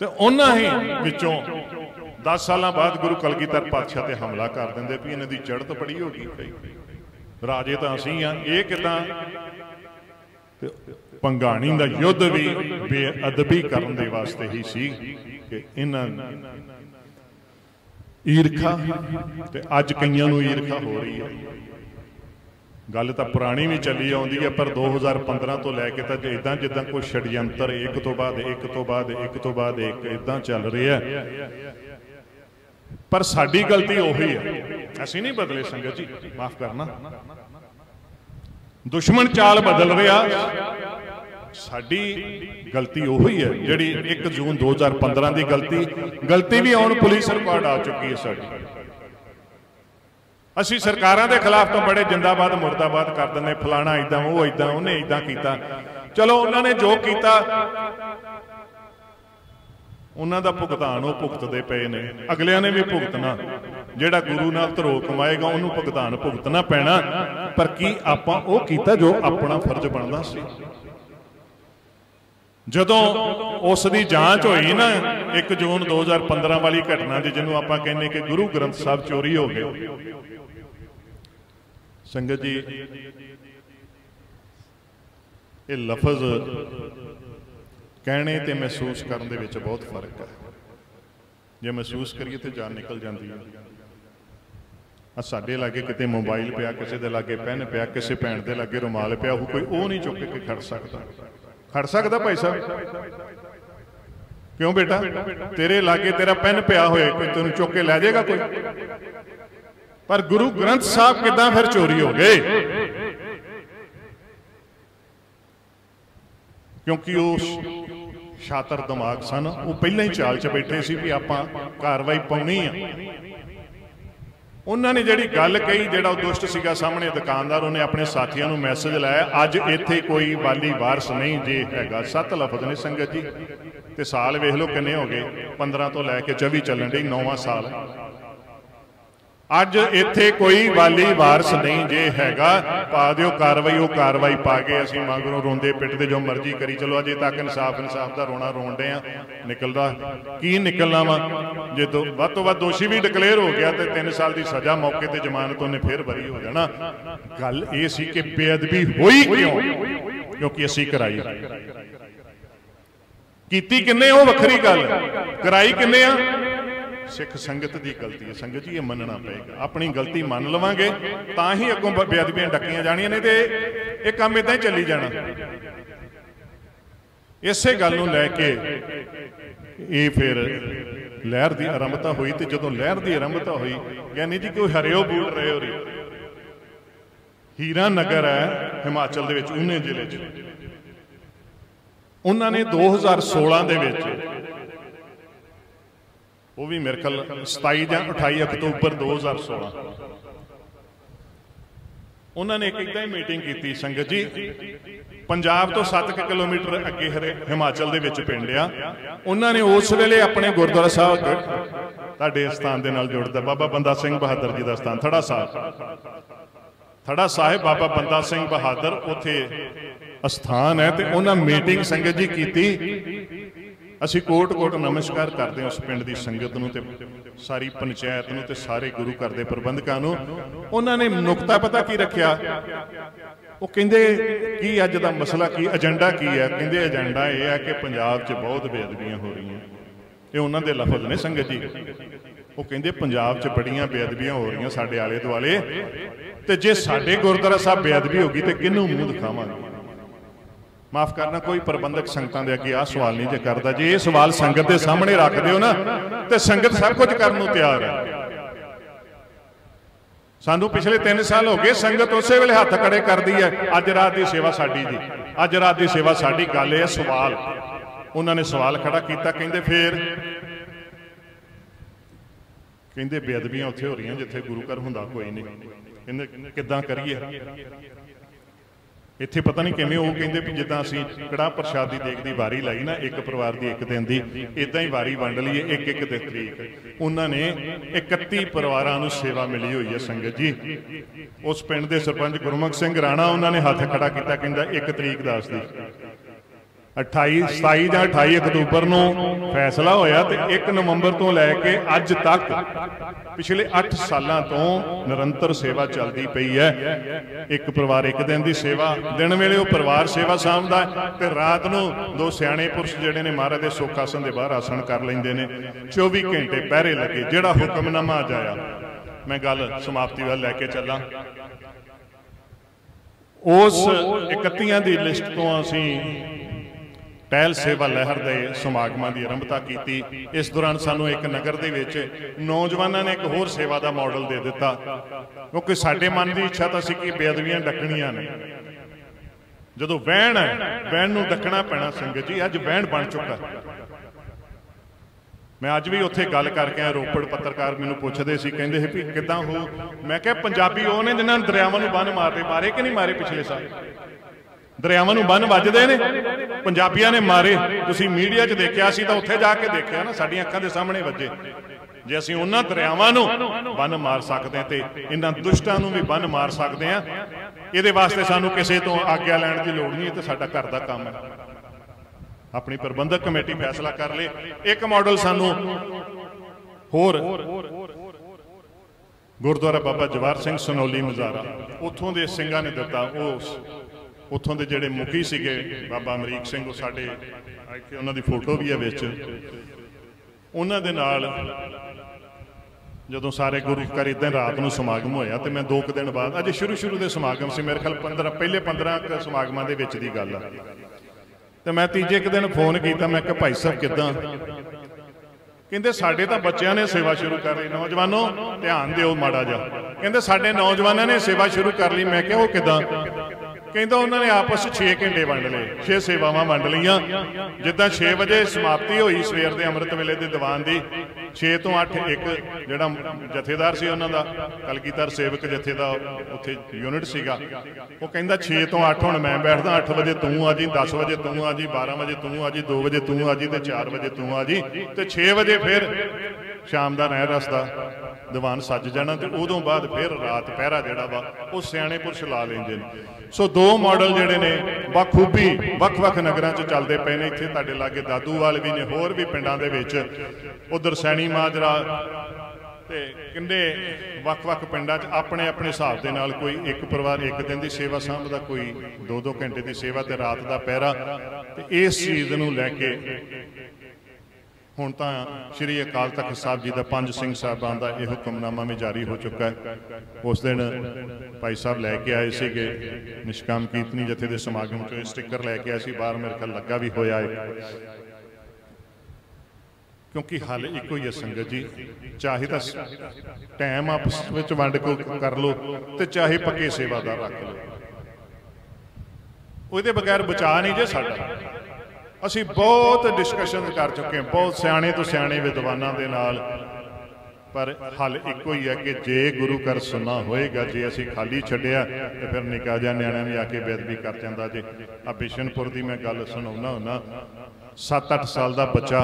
ਤੇ ਉਹਨਾਂ ਹੀ ਵਿੱਚੋਂ 10 ਸਾਲਾਂ ਬਾਅਦ ਗੁਰੂ ਕਲਗੀਧਰ ਪਾਤਸ਼ਾਹ ਤੇ ਹਮਲਾ ਕਰ ਦਿੰਦੇ ਵੀ ਇਹਨਾਂ ਦੀ ਚੜ੍ਹਤ ਬੜੀ ਹੋ ਗਈ। ਭਈ ਰਾਜੇ ਤਾਂ ਅਸੀਂ ਆ ਇਹ ਕਿਦਾਂ? ਤੇ ਪੰਗਾਣੀ ਦਾ ਯੁੱਧ ਵੀ ਬੇਅਦਬੀ ਕਰਨ ਦੇ ਵਾਸਤੇ ਹੀ ਸੀ ਕਿ ਇਹਨਾਂ ਈਰਖਾ ਤੇ ਅੱਜ ਕਈਆਂ ਨੂੰ ਈਰਖਾ ਹੋ ਰਹੀ ਹੈ। ਗੱਲ ਤਾਂ ਪੁਰਾਣੀ ਵੀ ਚੱਲੀ ਆਉਂਦੀ ਹੈ, ਪਰ 2015 ਤੋਂ ਲੈ ਕੇ ਤਾਂ ਇਦਾਂ ਜਿੱਦਾਂ ਕੋਈ ਛੜਯੰਤਰ ਇੱਕ ਤੋਂ ਬਾਅਦ ਇੱਕ ਤੋਂ ਬਾਅਦ ਇੱਕ ਤੋਂ ਬਾਅਦ ਇੱਕ ਇਦਾਂ ਚੱਲ ਰਿਹਾ ਪਰ ਸਾਡੀ ਗਲਤੀ ਉਹੀ ਹੈ। ਅਸੀਂ ਨਹੀਂ ਬਦਲੇ ਸੰਗਤ ਜੀ, ਮਾਫ ਕਰਨਾ। ਦੁਸ਼ਮਣ ਚਾਲ ਬਦਲ ਰਿਹਾ। ਸਾਡੀ ਗਲਤੀ ਉਹੀ ਹੈ, ਜਿਹੜੀ 1 ਜੂਨ 2015 ਦੀ ਗਲਤੀ ਗਲਤੀ ਵੀ ਆਉਣ ਪੁਲਿਸ ਰਿਕਾਰਡ ਆ ਚੁੱਕੀ ਹੈ ਸਾਡੀ। ਅਸੀਂ ਸਰਕਾਰਾਂ ਦੇ ਖਿਲਾਫ ਤੋਂ ਬੜੇ ਜਿੰਦਾਬਾਦ, ਮੁਰਦਾਬਾਦ ਕਰ ਦਿੰਦੇ ਫਲਾਣਾ ਇਦਾਂ ਉਹ ਇਦਾਂ ਉਹਨੇ ਇਦਾਂ ਕੀਤਾ। ਚਲੋ, ਉਹਨਾਂ ਨੇ ਜੋ ਕੀਤਾ, ਉਹਨਾਂ ਦਾ ਭੁਗਤਾਨ ਉਹ ਭੁਗਤਦੇ ਪਏ ਨੇ। ਅਗਲਿਆਂ ਨੇ ਵੀ ਭੁਗਤਣਾ। ਜਿਹੜਾ ਗੁਰੂ ਨਾਲ ਧਰੋ ਕਮਾਏਗਾ, ਉਹਨੂੰ ਭੁਗਤਾਨ ਭੁਗਤਣਾ ਪੈਣਾ। ਪਰ ਕੀ ਆਪਾਂ ਉਹ ਕੀਤਾ ਜੋ ਆਪਣਾ ਫਰਜ਼ ਬਣਦਾ ਸੀ? ਜਦੋਂ ਉਸ ਦੀ ਜਾਂਚ ਹੋਈ ਨਾ 1 ਜੂਨ 2015 ਵਾਲੀ ਘਟਨਾ ਦੀ, ਜਿਹਨੂੰ ਆਪਾਂ ਕਹਿੰਦੇ ਕਿ ਗੁਰੂ ਗ੍ਰੰਥ ਸਾਹਿਬ ਚੋਰੀ ਹੋ ਗਏ। ਸੰਗਤ ਜੀ, ਇਹ ਲਫ਼ਜ਼ ਕਹਿਣੇ ਤੇ ਮਹਿਸੂਸ ਕਰਨ ਦੇ ਵਿੱਚ ਬਹੁਤ ਫ਼ਰਕ ਹੈ। ਜੇ ਮਹਿਸੂਸ ਕਰੀਏ ਤੇ ਜਾਨ ਨਿਕਲ ਜਾਂਦੀ ਹੈ। ਆ ਸਾਡੇ ਲਾਗੇ ਕਿਤੇ ਮੋਬਾਈਲ ਪਿਆ, ਕਿਸੇ ਦੇ ਲਾਗੇ ਪੈਨ ਪਿਆ, ਕਿਸੇ ਭੈਣ ਦੇ ਲਾਗੇ ਰੁਮਾਲ ਪਿਆ, ਉਹ ਕੋਈ ਉਹ ਨਹੀਂ ਚੁੱਕ ਕੇ ਖੜ ਸਕਦਾ। ਖੜ ਸਕਦਾ ਭਾਈ ਸਾਹਿਬ? ਕਿਉਂ ਬੇਟਾ? ਤੇਰੇ ਲਾਗੇ ਤੇਰਾ ਪੈਨ ਪਿਆ ਹੋਇਆ, ਕੋਈ ਤੈਨੂੰ ਚੁੱਕ ਕੇ ਲੈ ਜਾਏਗਾ ਕੋਈ? ਪਰ ਗੁਰੂ ਗ੍ਰੰਥ ਸਾਹਿਬ ਕਿਦਾਂ ਫਿਰ ਚੋਰੀ ਹੋ ਗਏ? ਕਿਉਂਕਿ ਉਹ ਸ਼ਾਤਰ ਦਿਮਾਗ ਸਨ, ਉਹ ਪਹਿਲਾਂ ਹੀ ਚਾਲ 'ਚ ਬੈਠੇ ਸੀ ਵੀ ਆਪਾਂ ਕਾਰਵਾਈ ਪਾਉਣੀ ਆ। ਉਹਨਾਂ ਨੇ ਜਿਹੜੀ ਗੱਲ ਕਹੀ, ਜਿਹੜਾ ਉਹ ਦੁਸ਼ਟ ਸੀਗਾ ਸਾਹਮਣੇ ਦੁਕਾਨਦਾਰ, ਉਹਨੇ ਆਪਣੇ ਸਾਥੀਆਂ ਨੂੰ ਮੈਸੇਜ ਲਾਇਆ, ਅੱਜ ਇੱਥੇ ਕੋਈ ਵਾਲੀ ਵਾਰਸ ਨਹੀਂ ਜੇ ਹੈਗਾ। ਸੱਤ ਲਫ਼ਜ਼ ਨੇ ਸੰਗਤ ਜੀ। ਤੇ ਸਾਲ ਵੇਖ ਲਓ ਕਿੰਨੇ ਹੋ ਗਏ। 15 ਤੋਂ ਲੈ ਕੇ 24 ਚੱਲਣ ਦੀ 9ਵਾਂ ਸਾਲ। ਅੱਜ ਇੱਥੇ ਕੋਈ ਵਾਲੀ ਵਾਰਸ ਨਹੀਂ ਜੇ ਹੈਗਾ, ਪਾ ਦਿਓ ਕਾਰਵਾਈ, ਉਹ ਕਾਰਵਾਈ ਪਾ ਕੇ ਅਸੀਂ ਮੰਗਰੋਂ ਰੋਂਦੇ ਪਿੱਟਦੇ ਜੋ ਮਰਜ਼ੀ ਕਰੀ। ਚਲੋ, ਅਜੇ ਤੱਕ ਇਨਸਾਫ ਇਨਸਾਫ ਦਾ ਰੋਣਾ ਰੋਣਦੇ ਆ। ਨਿਕਲਦਾ, ਕੀ ਨਿਕਲਣਾ ਵਾ? ਜੇ ਤੋਂ ਵੱਧ ਤੋਂ ਵੱਧ ਦੋਸ਼ੀ ਵੀ ਡਿਕਲੇਅਰ ਹੋ ਗਿਆ ਤੇ 3 ਸਾਲ ਦੀ ਸਜ਼ਾ ਮੌਕੇ ਤੇ ਜ਼ਮਾਨਤ ਉਹਨੇ ਫੇਰ ਬਰੀ ਹੋ ਜਾਣਾ। ਗੱਲ ਇਹ ਸੀ ਕਿ ਬੇਅਦਬੀ ਹੋਈ ਕਿਉਂ? ਕਿਉਂਕਿ ਅਸੀਂ ਕਰਾਈ। ਕੀਤੀ ਕਿੰਨੇ ਉਹ ਵੱਖਰੀ ਗੱਲ। ਕਰਾਈ ਕਿੰਨੇ ਆ? ਸਿੱਖ ਸੰਗਤ ਦੀ ਗਲਤੀ ਹੈ। ਸੰਗਤ ਜੀ, ਇਹ ਮੰਨਣਾ ਪਏਗਾ। ਆਪਣੀ ਗਲਤੀ ਮੰਨ ਲਵਾਂਗੇ, ਤਾਂ ਹੀ ਅੱਗੋਂ ਬੇਅਦਬੀਆਂ ਡੱਕੀਆਂ ਜਾਣੀਆਂ ਨੇ ਤੇ ਇਹ ਕੰਮ ਇਦਾਂ ਹੀ ਚੱਲੀ ਜਾਣਾ। ਇਸੇ ਗੱਲ ਨੂੰ ਲੈ ਕੇ ਇਹ ਫਿਰ ਲਹਿਰ ਦੀ ਆਰੰਭਤਾ ਹੋਈ ਤੇ ਜਦੋਂ ਲਹਿਰ ਦੀ ਆਰੰਭਤਾ ਹੋਈ ਕਹਿੰਦੇ ਜੀ ਕੋਈ ਹਰਿਓ ਬੂਟ ਰਹੇ ਹੋ ਰਹੀ ਹੀਰਾ ਨਗਰ ਹੈ ਹਿਮਾਚਲ ਦੇ ਵਿੱਚ, ਉਹਨੇ ਜ਼ਿਲ੍ਹੇ 'ਚ। ਉਹਨਾਂ ਨੇ 2016 ਦੇ ਵਿੱਚ ਉਹ ਵੀ ਮੇਰੇ ਖਿਆਲ 27 ਜਾਂ 28 ਅਕਤੂਬਰ 2016 ਉਹਨਾਂ ਨੇ ਇੱਕ ਇਦਾਂ ਹੀ ਮੀਟਿੰਗ ਕੀਤੀ ਸੰਗਤ ਜੀ। ਪੰਜਾਬ ਤੋਂ 7 ਕਿਲੋਮੀਟਰ ਅੱਗੇ ਹਰੇ ਹਿਮਾਚਲ ਦੇ ਵਿੱਚ ਪਿੰਡ ਆ। ਉਹਨਾਂ ਨੇ ਉਸ ਵੇਲੇ ਆਪਣੇ ਗੁਰਦੁਆਰਾ ਸਾਹਿਬ ਤੁਹਾਡੇ ਸਥਾਨ ਦੇ ਨਾਲ ਜੁੜਦਾ। ਬਾਬਾ ਬੰਦਾ ਸਿੰਘ ਬਹਾਦਰ ਜੀ ਦਾ ਸਥਾਨ, ਥੜਾ ਸਾਹਿਬ। ਥੜਾ ਸਾਹਿਬ ਬਾਬਾ ਬੰਦਾ ਸਿੰਘ ਬਹਾਦਰ ਉੱਥੇ ਅਸਥਾਨ ਹੈ ਤੇ ਉਹਨਾਂ ਮੀਟਿੰਗ ਸੰਗਤ ਜੀ ਕੀਤੀ। ਅਸੀਂ ਕੋਟ ਕੋਟ ਨਮਸਕਾਰ ਕਰਦੇ ਹਾਂ ਉਸ ਪਿੰਡ ਦੀ ਸੰਗਤ ਨੂੰ ਤੇ ਸਾਰੀ ਪੰਚਾਇਤ ਨੂੰ ਤੇ ਸਾਰੇ ਗੁਰੂ ਘਰ ਦੇ ਪ੍ਰਬੰਧਕਾਂ ਨੂੰ। ਉਹਨਾਂ ਨੇ ਨੁਕਤਾ ਪਤਾ ਕੀ ਰੱਖਿਆ? ਉਹ ਕਹਿੰਦੇ, ਕੀ ਅੱਜ ਦਾ ਮਸਲਾ ਕੀ, ਏਜੰਡਾ ਕੀ ਹੈ? ਕਹਿੰਦੇ, ਏਜੰਡਾ ਇਹ ਹੈ ਕਿ ਪੰਜਾਬ 'ਚ ਬਹੁਤ ਬੇਅਦਬੀਆਂ ਹੋ ਰਹੀਆਂ। ਇਹ ਉਹਨਾਂ ਦੇ ਲਫ਼ਜ਼ ਨੇ ਸੰਗਤ ਜੀ। ਉਹ ਕਹਿੰਦੇ, ਪੰਜਾਬ 'ਚ ਬੜੀਆਂ ਬੇਅਦਬੀਆਂ ਹੋ ਰਹੀਆਂ ਸਾਡੇ ਆਲੇ ਦੁਆਲੇ ਤੇ ਜੇ ਸਾਡੇ ਗੁਰਦੁਆਰਾ ਸਾਹਿਬ ਬੇਅਦਬੀ ਹੋ ਗਈ ਤੇ ਕਿਹਨੂੰ ਮੂੰਹ ਦਿਖਾਵਾਂਗੇ? ਮਾਫ ਕਰਨਾ, ਕੋਈ ਪ੍ਰਬੰਧਕ ਸੰਗਤਾਂ ਦੇ ਅੱਗੇ ਆ ਸਵਾਲ ਨਹੀਂ ਜੇ ਕਰਦਾ ਜੇ। ਇਹ ਸਵਾਲ ਸੰਗਤ ਦੇ ਸਾਹਮਣੇ ਰੱਖਦੇ ਹੋ ਨਾ, ਤੇ ਸੰਗਤ ਸਭ ਕੁਝ ਕਰਨ ਨੂੰ ਤਿਆਰ ਹੈ। ਸਾਨੂੰ ਪਿਛਲੇ 3 ਸਾਲ ਹੋ ਗਏ ਸੰਗਤ ਉਸੇ ਵੇਲੇ ਹੱਥ ਖੜੇ ਕਰਦੀ ਹੈ। ਅੱਜ ਰਾਤ ਦੀ ਸੇਵਾ ਸਾਡੀ ਜੀ। ਅੱਜ ਰਾਤ ਦੀ ਸੇਵਾ ਸਾਡੀ ਗੱਲ ਇਹ ਸਵਾਲ। ਉਹਨਾਂ ਨੇ ਸਵਾਲ ਖੜਾ ਕੀਤਾ, ਕਹਿੰਦੇ ਫੇਰ ਕਹਿੰਦੇ ਬੇਅਦਬੀਆਂ ਉੱਥੇ ਹੋ ਰਹੀਆਂ ਜਿੱਥੇ ਗੁਰੂ ਘਰ ਹੁੰਦਾ ਕੋਈ ਨਹੀਂ। ਕਹਿੰਦੇ ਕਿੱਦਾਂ ਕਰੀਏ? ਇੱਥੇ ਪਤਾ ਨਹੀਂ ਕਿਵੇਂ ਉਹ ਕਹਿੰਦੇ ਵੀ ਜਿੱਦਾਂ ਅਸੀਂ ਕੜਾ ਪ੍ਰਸ਼ਾਦ ਦੀ ਦੇਖ ਦੀ ਵਾਰੀ ਲਾਈ ਨਾ, ਇੱਕ ਪਰਿਵਾਰ ਦੀ ਇੱਕ ਦਿਨ ਦੀ ਇਦਾਂ ਹੀ ਵਾਰੀ ਵੰਡ ਲਈਏ, ਇੱਕ ਇੱਕ ਦੇ ਤਰੀਕ। ਉਹਨਾਂ ਨੇ 31 ਪਰਿਵਾਰਾਂ ਨੂੰ ਸੇਵਾ ਮਿਲੀ ਹੋਈ ਹੈ ਸੰਗਤ ਜੀ। ਉਸ ਪਿੰਡ ਦੇ ਸਰਪੰਚ ਗੁਰਮੁਖ ਸਿੰਘ ਰਾਣਾ ਉਹਨਾਂ ਨੇ ਹੱਥ ਖੜਾ ਕੀਤਾ, ਕਹਿੰਦਾ ਇੱਕ ਤਰੀਕ ਦੱਸਦੀ 28 27 ਜਾਂ 28 ਅਕਤੂਬਰ ਨੂੰ ਫੈਸਲਾ ਹੋਇਆ ਤੇ 1 ਨਵੰਬਰ ਤੋਂ ਲੈ ਕੇ ਅੱਜ ਤੱਕ ਪਿਛਲੇ 8 ਸਾਲਾਂ ਤੋਂ ਨਿਰੰਤਰ ਸੇਵਾ ਚੱਲਦੀ ਪਈ ਹੈ। ਇੱਕ ਪਰਿਵਾਰ ਇੱਕ ਦਿਨ ਦੀ ਸੇਵਾ, ਦਿਨ ਵੇਲੇ ਉਹ ਪਰਿਵਾਰ ਸੇਵਾ ਸਾਂਭਦਾ ਤੇ ਰਾਤ ਨੂੰ ਦੋ ਸਿਆਣੇ ਪੁਰਸ਼ ਜਿਹੜੇ ਨੇ ਮਹਾਰਾਜ ਦੇ ਸੁੱਖ ਆਸਣ ਦੇ ਬਾਹਰ ਆਸਣ ਕਰ ਲੈਂਦੇ ਨੇ। 24 ਘੰਟੇ ਪਹਿਰੇ ਲੱਗੇ, ਜਿਹੜਾ ਹੁਕਮਨਾਮਾ ਅੱਜ ਆਇਆ। ਮੈਂ ਗੱਲ ਸਮਾਪਤੀ ਵੱਲ ਲੈ ਕੇ ਚੱਲਾਂ। ਉਸ 31 ਦੀ ਲਿਸਟ ਤੋਂ ਅਸੀਂ ਪਹਿਲ ਸੇਵਾ ਲਹਿਰ ਦੇ ਸਮਾਗਮਾਂ ਦੀ ਆਰੰਭਤਾ ਕੀਤੀ। ਇਸ ਦੌਰਾਨ ਸਾਨੂੰ ਇੱਕ ਨਗਰ ਦੇ ਵਿੱਚ ਨੌਜਵਾਨਾਂ ਨੇ ਇੱਕ ਹੋਰ ਸੇਵਾ ਦਾ ਮਾਡਲ ਦੇ ਦਿੱਤਾ। ਕਿਉਂਕਿ ਸਾਡੇ ਮਨ ਦੀ ਇੱਛਾ ਤਾਂ ਸੀ ਕਿ ਬੇਅਦਬੀਆਂ ਡੱਕਣੀਆਂ ਨੇ। ਜਦੋਂ ਵਹਿਣ ਹੈ ਵਹਿਣ ਨੂੰ ਡੱਕਣਾ ਪੈਣਾ ਸੰਗਤ ਜੀ ਅੱਜ ਵਹਿਣ ਬਣ ਚੁੱਕਾ। ਮੈਂ ਅੱਜ ਵੀ ਉੱਥੇ ਗੱਲ ਕਰਕੇ ਆ ਰੋਪੜ ਪੱਤਰਕਾਰ ਮੈਨੂੰ ਪੁੱਛਦੇ ਸੀ ਕਹਿੰਦੇ ਸੀ ਵੀ ਕਿਦਾਂ ਹੋ? ਮੈਂ ਕਿਹਾ ਪੰਜਾਬੀ ਉਹ ਨੇ ਜਿਨ੍ਹਾਂ ਨੇ ਦਰਿਆਵਾਂ ਨੂੰ ਬੰਨ ਮਾਰਦੇ ਮਾਰੇ ਕਿ ਨਹੀਂ ਮਾਰੇ ਪਿਛਲੇ ਸਾਲ? ਦਰਿਆਵਾਂ ਨੂੰ ਬੰਨ ਵੱਜਦੇ ਨੇ। ਪੰਜਾਬੀਆਂ ਨੇ ਮਾਰੇ। ਤੁਸੀਂ ਮੀਡੀਆ 'ਚ ਦੇਖਿਆ ਸੀ ਤਾਂ ਉੱਥੇ ਜਾ ਕੇ ਦੇਖਿਆ ਨਾ, ਸਾਡੀਆਂ ਅੱਖਾਂ ਦੇ ਸਾਹਮਣੇ ਵੱਜੇ। ਜੇ ਅਸੀਂ ਉਹਨਾਂ ਦਰਿਆਵਾਂ ਨੂੰ ਬੰਨ ਮਾਰ ਸਕਦੇ ਤੇ ਇਹਨਾਂ ਦੁਸ਼ਟਾਂ ਨੂੰ ਵੀ ਬੰਨ ਮਾਰ ਸਕਦੇ ਆ ਇਹਦੇ ਵਾਸਤੇ ਸਾਨੂੰ ਕਿਸੇ ਤੋਂ ਆਗਿਆ ਲੈਣ ਦੀ ਲੋੜ ਨਹੀਂ, ਇਹ ਤਾਂ ਸਾਡਾ ਘਰ ਦਾ ਕੰਮ ਹੈ। ਆਪਣੀ ਪ੍ਰਬੰਧਕ ਕਮੇਟੀ ਫੈਸਲਾ ਕਰ ਲੇ ਇੱਕ ਮਾਡਲ ਸਾਨੂੰ ਹੋਰ ਗੁਰਦੁਆਰਾ ਬਾਬਾ ਜਵਾਰ ਸਿੰਘ ਸਨੌਲੀ ਮਜ਼ਾਰਾ ਉੱਥੋਂ ਦੇ ਸਿੰਘਾਂ ਨੇ ਦਿੱਤਾ ਉਹ ਉੱਥੋਂ ਦੇ ਜਿਹੜੇ ਮੁਖੀ ਸੀਗੇ, ਬਾਬਾ ਅਮਰੀਕ ਸਿੰਘ ਉਹ ਸਾਡੇ ਇੱਥੇ ਉਹਨਾਂ ਦੀ ਫੋਟੋ ਵੀ ਹੈ ਵਿੱਚ। ਉਹਨਾਂ ਦੇ ਨਾਲ ਜਦੋਂ ਸਾਰੇ ਗੁਰੂ ਘਰ ਇਦਾਂ ਰਾਤ ਨੂੰ ਸਮਾਗਮ ਹੋਇਆ ਤੇ ਮੈਂ ਦੋ ਕੁ ਦਿਨ ਬਾਅਦ, ਅਜੇ ਸ਼ੁਰੂ ਸ਼ੁਰੂ ਦੇ ਸਮਾਗਮ ਸੀ ਮੇਰੇ ਖਿਆਲ 15 ਪਹਿਲੇ 15 ਸਮਾਗਮਾਂ ਦੇ ਵਿੱਚ ਦੀ ਗੱਲ ਆ। ਤੇ ਮੈਂ ਤੀਜੇ ਕੁ ਦਿਨ ਫੋਨ ਕੀਤਾ, ਮੈਂ ਕਿਹਾ, ਭਾਈ ਸਾਹਿਬ, ਕਿਦਾਂ? ਕਹਿੰਦੇ, ਸਾਡੇ ਤਾਂ ਬੱਚਿਆਂ ਨੇ ਸੇਵਾ ਸ਼ੁਰੂ ਕਰ ਲਈ, ਨੌਜਵਾਨੋ, ਧਿਆਨ ਦਿਓ ਮਾੜਾ ਜਿਹਾ। ਕਹਿੰਦੇ, ਸਾਡੇ ਨੌਜਵਾਨਾਂ ਨੇ ਸੇਵਾ ਸ਼ੁਰੂ ਕਰ ਲਈ। ਮੈਂ ਕਿਹਾ, ਉਹ ਕਿਦਾਂ? ਕਹਿੰਦਾ ਉਹਨਾਂ ਨੇ ਆਪਸ 'ਚ 6 ਘੰਟੇ ਵੰਡ ਲਏ 6 ਸੇਵਾਵਾਂ ਵੰਡ ਲਈਆਂ। ਜਿੱਦਾਂ 6 ਵਜੇ ਸਮਾਪਤੀ ਹੋਈ ਸਵੇਰ ਦੇ ਅੰਮ੍ਰਿਤ ਵੇਲੇ ਦੇ ਦੀਵਾਨ ਦੀ 6 ਤੋਂ 8 ਇੱਕ ਜਿਹੜਾ ਜਥੇਦਾਰ ਸੀ ਉਹਨਾਂ ਦਾ, ਕਲਗੀਧਰ ਸੇਵਕ ਜਥੇ ਦਾ ਉੱਥੇ ਯੂਨਿਟ ਸੀਗਾ। ਉਹ ਕਹਿੰਦਾ 6 ਤੋਂ 8 ਹੁਣ ਮੈਂ ਬੈਠਦਾ 8 ਵਜੇ ਤੂੰ ਆ ਜੀ 10 ਵਜੇ ਤੂੰ ਆ ਜੀ 12 ਵਜੇ ਤੂੰ ਆ ਜੀ 2 ਵਜੇ ਤੂੰ ਆ ਜੀ ਤੇ 4 ਵਜੇ ਤੂੰ ਆ ਜੀ। ਤੇ 6 ਵਜੇ ਫਿਰ ਸ਼ਾਮ ਦਾ ਰਹਿ ਰਸਦਾ। ਦੀਵਾਨ ਸੱਜ ਜਾਣਾ ਤੇ ਉਦੋਂ ਬਾਅਦ ਫਿਰ ਰਾਤ ਪਹਿਰਾ ਜਿਹੜਾ ਵਾ, ਉਹ ਸਿਆਣੇ ਪੁਰਸ਼ ਲਾ ਲੈਂਦੇ ਨੇ। ਸੋ ਦੋ ਮਾਡਲ ਜਿਹੜੇ ਨੇ, ਬਖੂਬੀ, ਵੱਖ-ਵੱਖ ਨਗਰਾਂ 'ਚ ਚੱਲਦੇ ਪਏ ਨੇ। ਇੱਥੇ ਤੁਹਾਡੇ ਲਾਗੇ ਦਾਦੂਵਾਲ ਵੀ ਨੇ, ਹੋਰ ਵੀ ਪਿੰਡਾਂ ਦੇ ਵਿੱਚ। ਉਧਰ ਸੈਣੀ ਮਾਜਰਾ ਤੇ ਕਿੰਨੇ ਵੱਖ-ਵੱਖ ਪਿੰਡਾਂ 'ਚ ਆਪਣੇ ਆਪਣੇ ਹਿਸਾਬ ਦੇ ਨਾਲ ਕੋਈ ਇੱਕ ਪਰਿਵਾਰ, ਇੱਕ ਦਿਨ ਦੀ ਸੇਵਾ ਸਾਂਭਦਾ ਕੋਈ 2-2 ਘੰਟੇ ਦੀ ਸੇਵਾ ਤੇ ਰਾਤ ਦਾ ਪਹਿਰਾ। ਤੇ ਇਸ ਚੀਜ਼ ਨੂੰ ਲੈ ਕੇ ਹੁਣ ਤਾਂ ਸ੍ਰੀ ਅਕਾਲ ਤਖਤ ਸਾਹਿਬ ਜੀ ਦਾ ਪੰਜ ਸਿੰਘ ਸਾਹਿਬਾਂ ਦਾ ਇਹ ਹੁਕਮਨਾਮਾ ਵੀ ਜਾਰੀ ਹੋ ਚੁੱਕਾ ਹੈ। ਉਸ ਦਿਨ ਭਾਈ ਸਾਹਿਬ ਲੈ ਕੇ ਆਏ ਸੀਗੇ, ਨਿਸ਼ਕਾਮ ਕੀਰਤਨੀ ਜਥੇ ਦੇ ਸਮਾਗਮ ਤੋਂ ਸਟicker ਲੈ ਕੇ ਆਏ ਸੀ, ਬਾਹਰ ਮੇਰੇ ਖਿਆਲ ਲੱਗਾ ਵੀ ਹੋਇਆ ਹੈ ਕਿਉਂਕਿ ਹੱਲ ਇੱਕੋ ਹੀ ਹੈ ਸੰਗਤ ਜੀ, ਚਾਹੇ ਤਾਂ ਟਾਈਮ ਆਪਸ ਵਿੱਚ ਵੰਡ ਕੇ ਕਰ ਲੋ ਤੇ ਚਾਹੇ ਪੱਕੇ ਸੇਵਾਦਾਰ ਰੱਖ ਲਓ। ਉਹਦੇ ਬਗੈਰ ਬਚਾ ਨਹੀਂ ਜੇ ਸਾਡਾ। ਅਸੀਂ ਬਹੁਤ ਡਿਸਕਸ਼ਨ ਕਰ ਚੁੱਕੇ ਹਾਂ, ਬਹੁਤ ਸਿਆਣੇ ਤੋਂ ਸਿਆਣੇ ਵਿਦਵਾਨਾਂ ਦੇ ਨਾਲ। ਪਰ ਹੱਲ ਇੱਕੋ ਹੀ ਹੈ ਕਿ ਜੇ ਗੁਰੂ ਘਰ ਸੁਣਾ ਹੋਏਗਾ, ਜੇ ਅਸੀਂ ਖਾਲੀ ਛੱਡਿਆ, ਤੇ ਫਿਰ ਨਿਕਾ ਜਾ ਨਿਆਣਿਆਂ ਵੀ ਆ ਕੇ ਬੇਅਦਬੀ ਕਰ ਜਾਂਦਾ ਜੇ। ਆ ਬਿਸ਼ਨਪੁਰ ਦੀ ਮੈਂ ਗੱਲ ਸੁਣਾਉਣਾ ਹੁੰਨਾ 7-8 ਸਾਲ ਦਾ ਬੱਚਾ,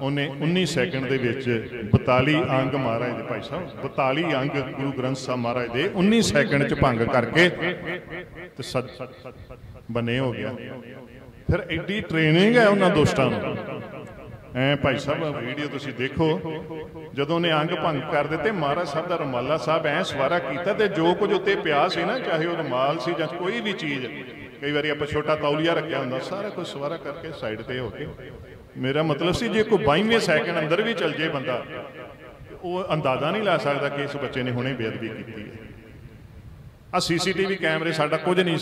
ਉਹਨੇ 19 ਸੈਕਿੰਡ ਦੇ ਵਿੱਚ 42 ਅੰਗ ਮਹਾਰਾਜ ਦੇ, ਭਾਈ ਸਾਹਿਬ 42 ਅੰਗ ਗੁਰੂ ਗ੍ਰੰਥ ਸਾਹਿਬ ਮਹਾਰਾਜ ਦੇ 19 ਸੈਕਿੰਡ ਚ ਭੰਗ ਕਰਕੇ ਤੇ ਬਨੇ ਹੋ ਗਿਆ। ਫਿਰ ਐਡੀ ਟ੍ਰੇਨਿੰਗ ਹੈ ਉਹਨਾਂ ਦੋਸਤਾਂ ਨੂੰ। ਐ ਭਾਈ ਸਾਹਿਬ ਵੀਡੀਓ ਤੁਸੀਂ ਦੇਖੋ। ਜਦੋਂ ਨੇ ਅੰਗ ਭੰਗ ਕਰ ਦਿੱਤੇ, ਮਹਾਰਾਜ ਸਾਹਿਬ ਦਾ ਰਮਾਲਾ ਸਾਹਿਬ ਐ ਸਵਾਰਾ ਕੀਤਾ ਤੇ ਜੋ ਕੁਝ ਉੱਤੇ ਪਿਆ ਸੀ ਨਾ, ਚਾਹੇ ਉਹ ਰਮਾਲ ਸੀ ਜਾਂ ਕੋਈ ਵੀ ਚੀਜ਼, ਕਈ ਵਾਰੀ ਆਪਾਂ ਛੋਟਾ ਤੌਲੀਆ ਰੱਖਿਆ ਹੁੰਦਾ, ਸਾਰਾ ਕੁਝ ਸਵਾਰਾ ਕਰਕੇ ਸਾਈਡ ਤੇ ਹੋ ਕੇ। ਮੇਰਾ ਮਤਲਬ ਸੀ ਜੇ ਕੋਈ 22ਵੇਂ ਸੈਕਿੰਡ ਅੰਦਰ ਵੀ ਚੱਲ ਜੇ ਬੰਦਾ, ਉਹ ਅੰਦਾਜ਼ਾ ਨਹੀਂ ਲਾ ਸਕਦਾ ਕਿ ਇਸ ਬੱਚੇ ਨੇ ਹੁਣੇ ਬੇਅਦਬੀ ਕੀਤੀ ਹੈ। ਆ ਸੀਸੀਟੀਵੀ ਕੈਮਰੇ ਸਾਡਾ ਕੁਝ ਨਹੀਂ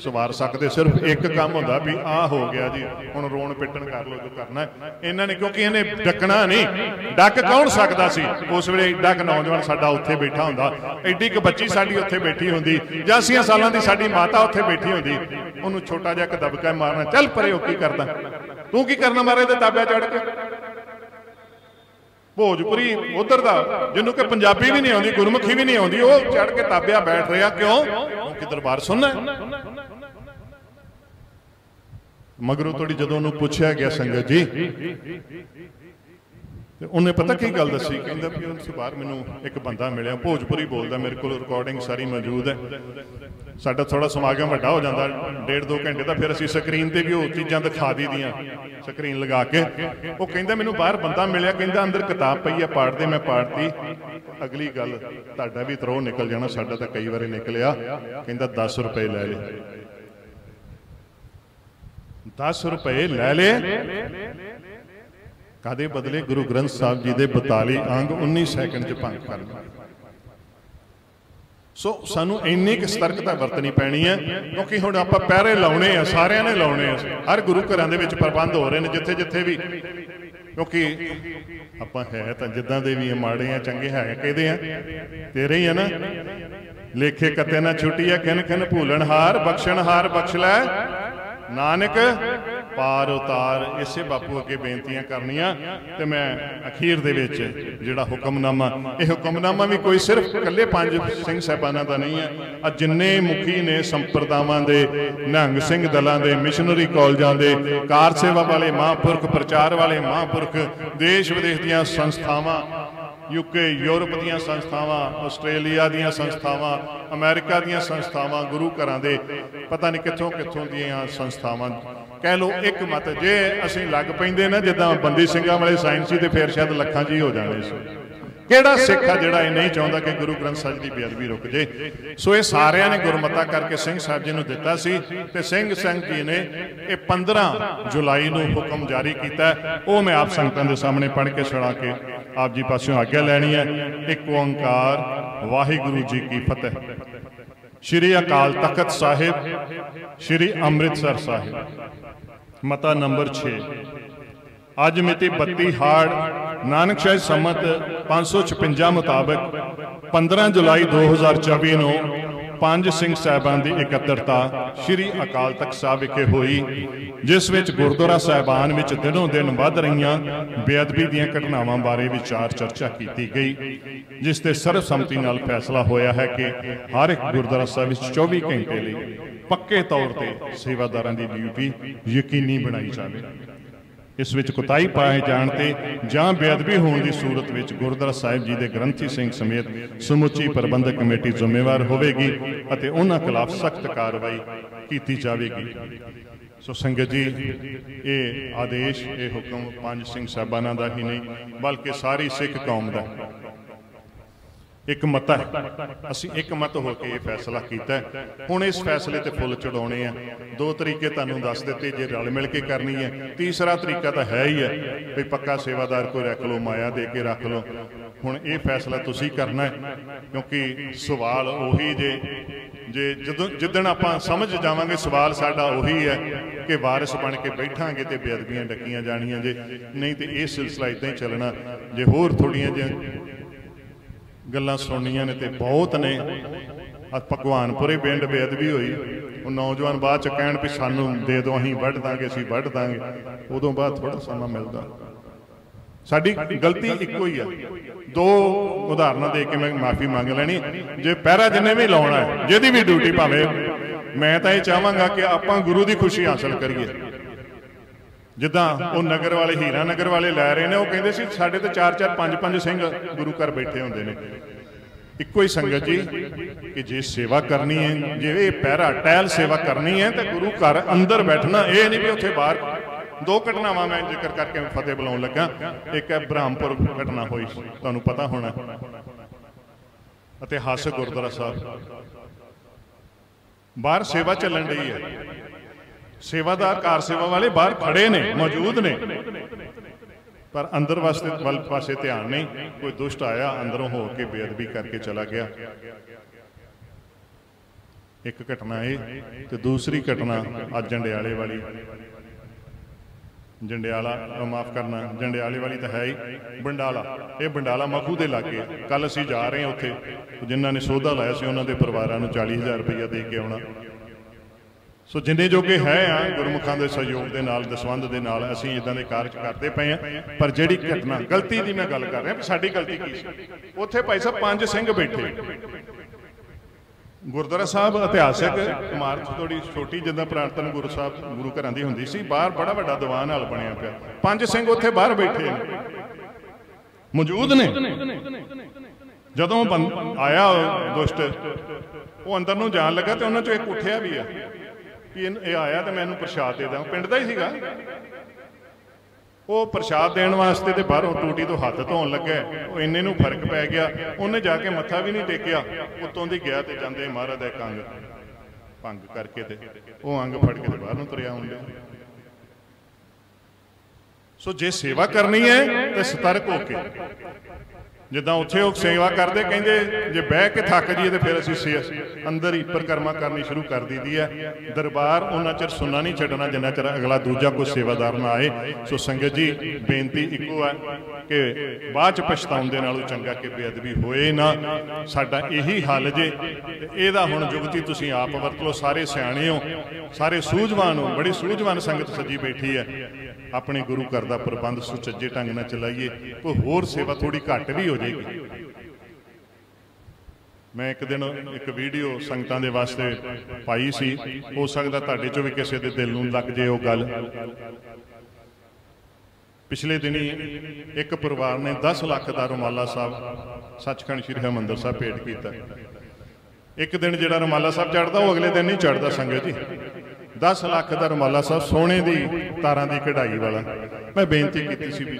ਸਵਾਰ ਸਕਦੇ, ਸਿਰਫ ਇੱਕ ਕੰਮ ਹੁੰਦਾ ਵੀ ਆ ਹੋ ਗਿਆ ਜੀ, ਹੁਣ ਰੋਣ ਪਿੱਟਣ ਕਰ ਲੋ ਜੋ ਕਰਨਾ ਇਹਨਾਂ ਨੇ ਕਿਉਂਕਿ ਇਹਨੇ ਡੱਕਣਾ ਨਹੀਂ, ਡੱਕ ਕੌਣ ਸਕਦਾ ਸੀ? ਉਸ ਵੇਲੇ ਐਡਾ ਕ ਨੌਜਵਾਨ ਸਾਡਾ ਉੱਥੇ ਬੈਠਾ ਹੁੰਦਾ। ਐਡੀ ਕ ਬੱਚੀ ਸਾਡੀ ਉੱਥੇ ਬੈਠੀ ਹੁੰਦੀ, ਜਾਂ 80 ਸਾਲਾਂ ਦੀ ਸਾਡੀ ਮਾਤਾ ਉੱਥੇ ਬੈਠੀ ਹੁੰਦੀ। ਉਹਨੂੰ ਛੋਟਾ ਜਿਹਾ ਕ ਦਬਕਾ ਮਾਰਨਾ, ਚੱਲ ਪਰੇ ਉਹ ਕੀ ਕਰਦਾ? ਤੂੰ ਕੀ ਕਰਨਾ ਮਾਰੇ ਤੇ ਤਾਬਿਆ ਚੜ ਕੇ? ਭੋਜਪੁਰੀ ਉਧਰ ਦਾ, ਜਿਹਨੂੰ ਕਿ ਪੰਜਾਬੀ ਵੀ ਨਹੀਂ ਆਉਂਦੀ, ਗੁਰਮੁਖੀ ਵੀ ਨਹੀਂ ਆਉਂਦੀ, ਉਹ ਚੜ ਕੇ ਤਾਬਿਆ ਬੈਠ ਰਿਹਾ। ਕਿਉਂ? ਕਿਉਂਕਿ ਦਰਬਾਰ ਸੁਣਨਾ ਮਗਰੋਂ ਤੁਹਾਡੀ ਜਦੋਂ ਉਹਨੂੰ ਪੁੱਛਿਆ ਗਿਆ ਸੰਗਤ ਜੀ ਤੇ ਉਹਨੇ ਪਤਾ ਕੀ ਗੱਲ ਦੱਸੀ? ਕਹਿੰਦਾ ਵੀ ਉਸ ਬਾਹਰ ਮੈਨੂੰ ਇੱਕ ਬੰਦਾ ਮਿਲਿਆ ਭੋਜਪੁਰੀ ਬੋਲਦਾ ਮੇਰੇ ਕੋਲ ਰਿਕਾਰਡਿੰਗ ਸਾਰੀ ਮੌਜੂਦ ਹੈ। ਸਾਡਾ ਥੋੜਾ ਸਮਾਗਮ ਵੱਡਾ ਹੋ ਜਾਂਦਾ ਡੇਢ ਦੋ ਘੰਟੇ ਦਾ ਫਿਰ ਅਸੀਂ ਸਕਰੀਨ ਤੇ ਵੀ ਉਹ ਚੀਜ਼ਾਂ ਦਿਖਾ ਦਈਦੀਆਂ ਸਕਰੀਨ ਲਗਾ ਕੇ। ਉਹ ਕਹਿੰਦਾ ਮੈਨੂੰ ਬਾਹਰ ਬੰਦਾ ਮਿਲਿਆ ਕਹਿੰਦਾ ਅੰਦਰ ਕਿਤਾਬ ਪਈ ਹੈ ਪੜ੍ਹਦੇ ਮੈਂ ਪੜ੍ਹਤੀ ਅਗਲੀ ਗੱਲ ਤੁਹਾਡਾ ਵੀ ਤਰੋ ਨਿਕਲ ਜਾਣਾ ਸਾਡਾ ਤਾਂ ਕਈ ਵਾਰੀ ਨਿਕਲਿਆ। ਕਹਿੰਦਾ 10 ਰੁਪਏ ਲੈ ਲੈ 10 ਰੁਪਏ ਲੈ ਲੈ ਕਾਦੇ ਬਦਲੇ? ਗੁਰੂ ਗ੍ਰੰਥ ਸਾਹਿਬ ਜੀ ਦੇ 42 ਅੰਗ 19 ਸੈਕਿੰਡ ਚ ਭੰਗ ਕਰ ਸੋ ਸਾਨੂੰ ਇੰਨੀ ਕਿ ਸਤਰਕਤਾ ਵਰਤਣੀ ਪੈਣੀ ਹੈ, ਕਿਉਂਕਿ ਹੁਣ ਆਪਾਂ ਪਹਿਰੇ ਲਾਉਣੇ ਆ, ਸਾਰਿਆਂ ਨੇ ਲਾਉਣੇ ਆ। ਹਰ ਗੁਰੂ ਘਰਾਂ ਦੇ ਵਿੱਚ ਪ੍ਰਬੰਧ ਹੋ ਰਹੇ ਨੇ ਜਿੱਥੇ ਜਿੱਥੇ ਵੀ। ਕਿਉਂਕਿ ਆਪਾਂ ਹੈ ਤਾਂ ਜਿੱਦਾਂ ਦੇ ਵੀ ਮਾੜੇ ਆ, ਚੰਗੇ ਹੈ, ਕਹਦੇ ਆ? ਤੇਰੇ ਹੀ ਆ ਨਾ। ਲੇਖੇ ਕਤੇ ਨਾ ਛੁੱਟੀ ਆ ਕਿਨ ਖਨ ਭੂਲਣ ਹਾਰ, ਬਖਸ਼ਣ ਹਾਰ, ਬਖਸ਼ ਲੈ। ਨਾਨਕ ਪਾਰ ਉਤਾਰ, ਇਸੇ ਬਾਪੂ ਅੱਗੇ ਬੇਨਤੀਆਂ ਕਰਨੀਆਂ ਤੇ ਮੈਂ ਅਖੀਰ ਦੇ ਵਿੱਚ ਜਿਹੜਾ ਹੁਕਮਨਾਮਾ, ਇਹ ਹੁਕਮਨਾਮਾ ਵੀ ਕੋਈ ਸਿਰਫ ਇਕੱਲੇ ਪੰਜ ਸਿੰਘ ਸਹਿਬਾਨਾਂ ਦਾ ਨਹੀਂ ਹੈ, ਆ ਜਿੰਨੇ ਮੁਖੀ ਨੇ ਸੰਪਰਦਾਵਾਂ ਦੇ, ਨਿਹੰਗ ਸਿੰਘ ਦਲਾਂ ਦੇ, ਮਿਸ਼ਨਰੀ ਕਾਲਜਾਂ ਦੇ, ਕਾਰ ਸੇਵਾ ਵਾਲੇ, ਮਹਾਂਪੁਰਖ, ਪ੍ਰਚਾਰ ਵਾਲੇ, ਮਹਾਂਪੁਰਖ, ਦੇਸ਼ ਵਿਦੇਸ਼ ਦੀਆਂ ਸੰਸਥਾਵਾਂ ਯੂਕੇ ਯੂਰਪ ਦੀਆਂ ਸੰਸਥਾਵਾਂ, ਆਸਟ੍ਰੇਲੀਆ ਦੀਆਂ ਸੰਸਥਾਵਾਂ, ਅਮਰੀਕਾ ਦੀਆਂ ਸੰਸਥਾਵਾਂ, ਗੁਰੂ ਘਰਾਂ ਦੇ, ਪਤਾ ਨਹੀਂ ਕਿੱਥੋਂ ਕਿੱਥੋਂ ਦੀਆਂ ਸੰਸਥਾਵਾਂ ਕਹਿ ਲੋ ਇੱਕ ਮਤ, ਜੇ ਅਸੀਂ ਲੱਗ ਪੈਂਦੇ ਨਾ, ਜਿੱਦਾਂ ਬੰਦੀ ਸਿੰਘਾਂ ਵਾਲੇ ਸਾਇੰਸ ਸੀ ਤੇ ਫਿਰ ਸ਼ਾਇਦ ਲੱਖਾਂ ਜੀ ਹੋ ਜਾਣੇ ਸੀ। ਕਿਹੜਾ ਸਿੱਖ ਆ ਜਿਹੜਾ ਇਹ ਨਹੀਂ ਚਾਹੁੰਦਾ ਕਿ ਗੁਰੂ ਗ੍ਰੰਥ ਸਾਹਿਬ ਦੀ ਬੇਅਦਬੀ ਰੁਕ ਜੇ? ਸੋ ਇਹ ਸਾਰਿਆਂ ਨੇ ਗੁਰਮਤਾ ਕਰਕੇ ਸਿੰਘ ਸਾਹਿਬ ਜੀ ਨੂੰ ਦਿੱਤਾ ਸੀ ਤੇ ਸਿੰਘ ਸਿੰਘ ਜੀ ਨੇ ਇਹ 15 ਜੁਲਾਈ ਨੂੰ ਹੁਕਮ ਜਾਰੀ ਕੀਤਾ। ਉਹ ਮੈਂ ਆਪ ਸੰਗਤਾਂ ਦੇ ਸਾਹਮਣੇ ਪੜ੍ਹ ਕੇ ਸੁਣਾ ਕੇ ਆਪ ਜੀ ਪਾਸਿਓਂ ਆਗਿਆ ਲੈਣੀ ਹੈ। ਇੱਕ ਓੰਕਾਰ, ਵਾਹਿਗੁਰੂ ਜੀ ਕੀ ਫਤਿਹ। ਸ਼੍ਰੀ ਅਕਾਲ ਤਖਤ ਸਾਹਿਬ, ਸ਼੍ਰੀ ਅੰਮ੍ਰਿਤਸਰ ਸਾਹਿਬ। ਮਤਾ ਨੰਬਰ 6 ਅੱਜ ਮਿਤੀ 32 ਹਾੜ, ਨਾਨਕ ਸ਼ਾਹੀ ਸੰਮਤ 556 ਮੁਤਾਬਕ 15 ਜੁਲਾਈ 2024 ਨੂੰ ਪੰਜ ਸਿੰਘ ਸਾਹਿਬਾਂ ਦੀ ਇਕੱਤਰਤਾ ਸ੍ਰੀ ਅਕਾਲ ਤਖਤ ਸਾਹਿਬ ਵਿਖੇ ਹੋਈ, ਜਿਸ ਵਿੱਚ ਗੁਰਦੁਆਰਾ ਸਾਹਿਬਾਨ ਵਿੱਚ ਦਿਨੋਂ ਦਿਨ ਵੱਧ ਰਹੀਆਂ ਬੇਅਦਬੀ ਦੀਆਂ ਘਟਨਾਵਾਂ ਬਾਰੇ ਵਿਚਾਰ ਚਰਚਾ ਕੀਤੀ ਗਈ, ਜਿਸ ਤੇ ਸਰਬਸੰਮਤੀ ਨਾਲ ਫੈਸਲਾ ਹੋਇਆ ਹੈ ਕਿ ਹਰ ਇੱਕ ਗੁਰਦੁਆਰਾ ਸਾਹਿਬ ਵਿੱਚ 24 ਘੰਟੇ ਲਈ ਪੱਕੇ ਤੌਰ ਤੇ ਸੇਵਾਦਾਰਾਂ ਦੀ ਡਿਊਟੀ ਯਕੀਨੀ ਬਣਾਈ ਜਾਵੇ। ਇਸ ਵਿੱਚ ਕੁਤਾਈ ਪਾਏ ਜਾਣ ਤੇ ਜਾਂ ਬੇਅਦਬੀ ਹੋਣ ਦੀ ਸੂਰਤ ਵਿੱਚ ਗੁਰਦੁਆਰਾ ਸਾਹਿਬ ਜੀ ਦੇ ਗ੍ਰੰਥੀ ਸਿੰਘ ਸਮੇਤ ਸਮੁੱਚੀ ਪ੍ਰਬੰਧਕ ਕਮੇਟੀ ਜ਼ਿੰਮੇਵਾਰ ਹੋਵੇਗੀ ਅਤੇ ਉਹਨਾਂ ਖਿਲਾਫ ਸਖਤ ਕਾਰਵਾਈ ਕੀਤੀ ਜਾਵੇਗੀ। ਸੋ ਸੰਗਤ ਜੀ, ਇਹ ਆਦੇਸ਼, ਇਹ ਹੁਕਮ ਪੰਜ ਸਿੰਘ ਸਾਹਿਬਾਨਾਂ ਦਾ ਹੀ ਨਹੀਂ, ਬਲਕਿ ਸਾਰੀ ਸਿੱਖ ਕੌਮ ਦਾ। ਇੱਕ ਮਤ ਹੈ। ਅਸੀਂ ਇੱਕ ਮਤ ਹੋ ਕੇ ਇਹ ਫੈਸਲਾ ਕੀਤਾ ਹੁਣ ਇਸ ਫੈਸਲੇ ਤੇ ਫੁੱਲ ਚੜਾਉਣੇ ਆ। ਦੋ ਤਰੀਕੇ ਤੁਹਾਨੂੰ ਦੱਸ ਦਿੱਤੇ, ਜੇ ਰਲ ਮਿਲ ਕੇ ਕਰਨੀ ਹੈ, ਤੀਸਰਾ ਤਰੀਕਾ ਤਾਂ ਹੈ ਹੀ ਹੈ ਵੀ ਪੱਕਾ ਸੇਵਾਦਾਰ ਕੋਈ ਰੱਖ ਲਓ, ਮਾਇਆ ਦੇ ਕੇ ਰੱਖ ਲਓ। ਹੁਣ ਇਹ ਫੈਸਲਾ ਤੁਸੀਂ ਕਰਨਾ ਹੈ, ਕਿਉਂਕਿ ਸਵਾਲ ਉਹੀ ਜੇ ਜੇ ਜਦੋਂ, ਜਿੱਦਣ ਆਪਾਂ ਸਮਝ ਜਾਵਾਂਗੇ, ਸਵਾਲ ਸਾਡਾ ਉਹੀ ਹੈ ਕਿ ਵਾਰਿਸ ਬਣ ਕੇ ਬੈਠਾਂਗੇ ਤੇ ਬੇਅਦਬੀਆਂ ਡੱਕੀਆਂ ਜਾਣੀਆਂ ਜੇ। ਨਹੀਂ ਤੇ ਇਹ ਸਿਲਸਿਲਾ ਇਦਾਂ ਹੀ ਚੱਲਣਾ, ਜੇ ਹੋਰ ਥੋੜੀਆਂ ਜਿਹੀਆਂ ਗੱਲਾਂ ਸੁਣਨੀਆਂ ਨੇ ਤੇ ਬਹੁਤ ਨੇ। ਆ ਭਗਵਾਨਪੁਰੇ ਪਿੰਡ ਬੇਅਦਬੀ ਹੋਈ। ਉਹ ਨੌਜਵਾਨ ਬਾਅਦ ਚ ਕਹਿਣ ਵੀ ਸਾਨੂੰ ਦੇ ਦਿਓ, ਅਸੀਂ ਵੱਢ ਦਾਂਗੇ, ਅਸੀਂ ਵੱਢ ਦਾਂਗੇ। ਉਦੋਂ ਬਾਅਦ ਥੋੜਾ ਸਮਾਂ ਮਿਲਦਾ। ਸਾਡੀ ਗਲਤੀ ਇੱਕੋ ਹੀ ਆ। ਦੋ ਉਦਾਹਰਨਾਂ ਦੇ ਕੇ ਮੈਂ ਮਾਫੀ ਮੰਗ ਲੈਣੀ। ਜੇ ਪਹਿਰਾ ਜਿੰਨੇ ਵੀ ਲਾਉਣਾ ਹੈ, ਜਿਹਦੀ ਵੀ ਡਿਊਟੀ ਭਾਵੇਂ, ਮੈਂ ਤਾਂ ਇਹ ਚਾਹਾਂਗਾ ਕਿ ਆਪਾਂ ਗੁਰੂ ਦੀ ਖੁਸ਼ੀ ਹਾਸਲ ਕਰੀਏ। ਜਿੱਦਾਂ ਉਹ ਨਗਰ ਵਾਲੇ, ਹੀਰਾ ਨਗਰ ਵਾਲੇ ਲੈ ਰਹੇ ਨੇ, ਉਹ ਕਹਿੰਦੇ ਸੀ ਸਾਡੇ ਤੇ 4 4 5 5 ਸਿੰਘ ਗੁਰੂ ਘਰ ਬੈਠੇ ਹੁੰਦੇ ਨੇ। ਇੱਕੋ ਹੀ ਸੰਗਤ ਜੀ ਕਿ ਜੇ ਸੇਵਾ ਕਰਨੀ ਹੈ, ਜੇ ਇਹ ਪਹਿਰਾ ਟਹਿਲ ਸੇਵਾ ਕਰਨੀ ਹੈ, ਤਾਂ ਗੁਰੂ ਘਰ ਅੰਦਰ ਬੈਠਣਾ, ਇਹ ਨਹੀਂ ਵੀ ਉੱਥੇ ਬਾਹਰ ਦੋ ਘਟਨਾਵਾਂ ਮੈਂ ਜ਼ਿਕਰ ਕਰਕੇ ਫਤਿਹ ਬੁਲਾਉਣ ਲੱਗਾ। ਇੱਕ ਹੈ ਬ੍ਰਹਮਪੁਰ ਘਟਨਾ ਹੋਈ, ਤੁਹਾਨੂੰ ਪਤਾ ਹੋਣਾ। ਇਤਿਹਾਸਕ ਗੁਰਦੁਆਰਾ ਸਾਹਿਬ। ਬਾਹਰ ਸੇਵਾ ਚੱਲਣ ਰਹੀ ਹੈ। ਸੇਵਾਦਾਰ, ਕਾਰ ਸੇਵਾ ਵਾਲੇ ਬਾਹਰ ਖੜੇ ਨੇ, ਮੌਜੂਦ ਨੇ। ਪਰ ਅੰਦਰ ਵਾਸਤੇ ਵੱਲ ਪਾਸੇ ਧਿਆਨ ਨਹੀਂ, ਕੋਈ ਦੁਸ਼ਟ ਆਇਆ, ਅੰਦਰੋਂ ਹੋ ਕੇ ਬੇਅਦਬੀ ਕਰਕੇ ਚਲਾ ਗਿਆ। ਇੱਕ ਘਟਨਾ ਇਹ ਤੇ ਦੂਸਰੀ ਘਟਨਾ ਅੱਜ ਜੰਡਿਆਲੇ ਵਾਲੀ। ਜੰਡਿਆਲਾ ਮਾਫ ਕਰਨਾ, ਜੰਡਿਆਲੇ ਵਾਲੀ ਤਾਂ ਹੈ ਹੀ, ਬੰਡਾਲਾ। ਇਹ ਬੰਡਾਲਾ ਮਖੂ ਦੇ ਲਾਗੇ ਕੱਲ ਅਸੀਂ ਜਾ ਰਹੇ ਹਾਂ ਉੱਥੇ। ਜਿਨ੍ਹਾਂ ਨੇ ਸੋਧਾ ਲਾਇਆ ਸੀ, ਉਹਨਾਂ ਦੇ ਪਰਿਵਾਰਾਂ ਨੂੰ 40000 ਰੁਪਏ ਦੇ ਕੇ ਆਉਣਾ। ਸੋ ਜਿੰਨੇ ਜੋਗੇ ਹੈ ਆ, ਗੁਰਮੁਖਾਂ ਦੇ ਸਹਿਯੋਗ ਦੇ ਨਾਲ ਦਸਵੰਦ ਦੇ ਨਾਲ ਅਸੀਂ ਇਦਾਂ ਦੇ ਕਾਰਜ ਕਰਦੇ ਪਏ ਆ ਪਰ ਜਿਹੜੀ ਘਟਨਾ, ਗਲਤੀ ਦੀ ਮੈਂ ਗੱਲ ਕਰ ਰਿਹਾ ਵੀ ਸਾਡੀ ਗਲਤੀ ਕੀ ਸੀ? ਉੱਥੇ ਭਾਈ ਸਾਹਿਬ ਪੰਜ ਸਿੰਘ ਬੈਠੇ। ਗੁਰਦੁਆਰਾ ਸਾਹਿਬ ਇਤਿਹਾਸਿਕ ਇਮਾਰਤ ਥੋੜੀ ਛੋਟੀ, ਜਿੱਦਾਂ ਪ੍ਰਾਰਥਨਾ ਗੁਰੂ ਸਾਹਿਬ, ਗੁਰੂ ਘਰਾਂ ਦੀ ਹੁੰਦੀ ਸੀ, ਬਾਹਰ ਬੜਾ ਵੱਡਾ ਦੀਵਾਨ ਹਾਲ ਬਣਿਆ ਪਿਆ। ਪੰਜ ਸਿੰਘ ਉੱਥੇ ਬਾਹਰ ਬੈਠੇ ਨੇ। ਮੌਜੂਦ ਨੇ। ਜਦੋਂ ਆਇਆ ਦੁਸ਼ਟ, ਉਹ ਅੰਦਰ ਨੂੰ ਜਾਣ ਲੱਗਾ ਤੇ ਉਹਨਾਂ ਚੋਂ ਇੱਕ ਉੱਠਿਆ ਵੀ ਆ। ਕਿ ਇਹ ਆਇਆ ਤੇ ਮੈਨੂੰ ਪ੍ਰਸ਼ਾਦ ਦੇ ਦਾਂ ਪਿੰਡ ਦਾ ਹੀ ਸੀਗਾ। ਉਹ ਪ੍ਰਸ਼ਾਦ ਦੇਣ ਵਾਸਤੇ ਤੇ ਬਾਹਰੋਂ ਟੂਟੀ ਤੋਂ ਹੱਥ ਧੋਣ ਲੱਗਾ। ਉਹ ਇੰਨੇ ਨੂੰ ਫ਼ਰਕ ਪੈ ਗਿਆ। ਉਹਨੇ ਜਾ ਕੇ ਮੱਥਾ ਵੀ ਨਹੀਂ ਟੇਕਿਆ। ਉਤੋਂ ਦੀ ਗਿਆ ਤੇ ਜਾਂਦੇ ਮਹਾਰਾਜ ਦਾ ਕੰਗ ਭੰਗ ਕਰਕੇ ਤੇ ਉਹ ਅੰਗ ਫੜ ਕੇ ਤੇ ਬਾਹਰ ਨੂੰ ਤੁਰਿਆ ਹੁੰਦਾ ਸੋ ਜੇ ਸੇਵਾ ਕਰਨੀ ਹੈ, ਤੇ ਸਤਰਕ ਹੋ ਕੇ। ਜਿੱਦਾਂ ਉੱਥੇ ਉਹ ਸੇਵਾ ਕਰਦੇ, ਕਹਿੰਦੇ ਜੇ ਬਹਿ ਕੇ ਥੱਕ ਜਾਈਏ ਤੇ ਫਿਰ ਅਸੀਂ ਅੰਦਰ ਹੀ ਪਰਕਰਮਾ ਕਰਨੀ ਸ਼ੁਰੂ ਕਰ ਦਿੱਤੀ ਹੈ। ਦਰਬਾਰ ਉਹਨਾਂ ਚਿਰ ਸੁਣਨਾ ਨਹੀਂ ਛੱਡਣਾ, ਜਿੰਨਾ ਚਿਰ ਅਗਲਾ ਦੂਜਾ ਕੋਈ ਸੇਵਾਦਾਰ ਨਾ ਆਏ। ਸੋ ਸੰਗਤ ਜੀ, ਬੇਨਤੀ ਇੱਕੋ ਹੈ ਕਿ ਬਾਅਦ ਚ ਪਛਤਾਉਣ ਦੇ ਨਾਲੋਂ ਚੰਗਾ ਕਿ ਬੇਅਦਬੀ ਹੋਏ ਨਾ। ਸਾਡਾ ਇਹੀ ਹੱਲ ਜੇ। ਇਹਦਾ ਹੁਣ ਜੁਗਤੀ ਤੁਸੀਂ ਆਪ ਵਰਤ ਲਓ। ਸਾਰੇ ਸਿਆਣੇ ਹੋ, ਸਾਰੇ ਸੂਝਵਾਨ ਹੋ, ਬੜੀ ਸੂਝਵਾਨ ਸੰਗਤ ਸੱਜੀ ਬੈਠੀ ਹੈ। ਆਪਣੇ ਗੁਰੂ ਘਰ ਦਾ ਪ੍ਰਬੰਧ ਸੁਚੱਜੇ ਢੰਗ ਨਾਲ ਚਲਾਈਏ, ਕੋਈ ਹੋਰ ਸੇਵਾ ਥੋੜੀ ਘੱਟ ਵੀ ਹੋ ਜਾਏਗੀ। ਮੈਂ ਇੱਕ ਦਿਨ ਇੱਕ ਵੀਡੀਓ ਸੰਗਤਾਂ ਦੇ ਵਾਸਤੇ ਪਾਈ ਸੀ। ਹੋ ਸਕਦਾ ਤੁਹਾਡੇ ਚੋਂ ਵੀ ਕਿਸੇ ਦੇ ਦਿਲ ਨੂੰ ਲੱਗ ਜੇ ਉਹ ਗੱਲ। ਪਿਛਲੇ ਦਿਨੀ ਇੱਕ ਪਰਿਵਾਰ ਨੇ 10 ਲੱਖ ਦਾ ਰੁਮਾਲਾ ਸਾਹਿਬ ਸੱਚਖੰਡ ਸ੍ਰੀ ਹਰਿਮੰਦਰ ਸਾਹਿਬ ਭੇਟ ਕੀਤਾ। ਇੱਕ ਦਿਨ ਜਿਹੜਾ ਰੁਮਾਲਾ ਸਾਹਿਬ ਚੜਦਾ ਉਹ ਅਗਲੇ ਦਿਨ ਨਹੀਂ ਚੜਦਾ ਸੰਗਤ ਜੀ। 10 ਲੱਖ ਦਾ ਰਮਾਲਾ ਸਾਹਿਬ ਸੋਨੇ ਦੀ ਤਾਰਾਂ ਦੀ ਕਢਾਈ ਵਾਲਾ। ਮੈਂ ਬੇਨਤੀ ਕੀਤੀ ਸੀ ਵੀ,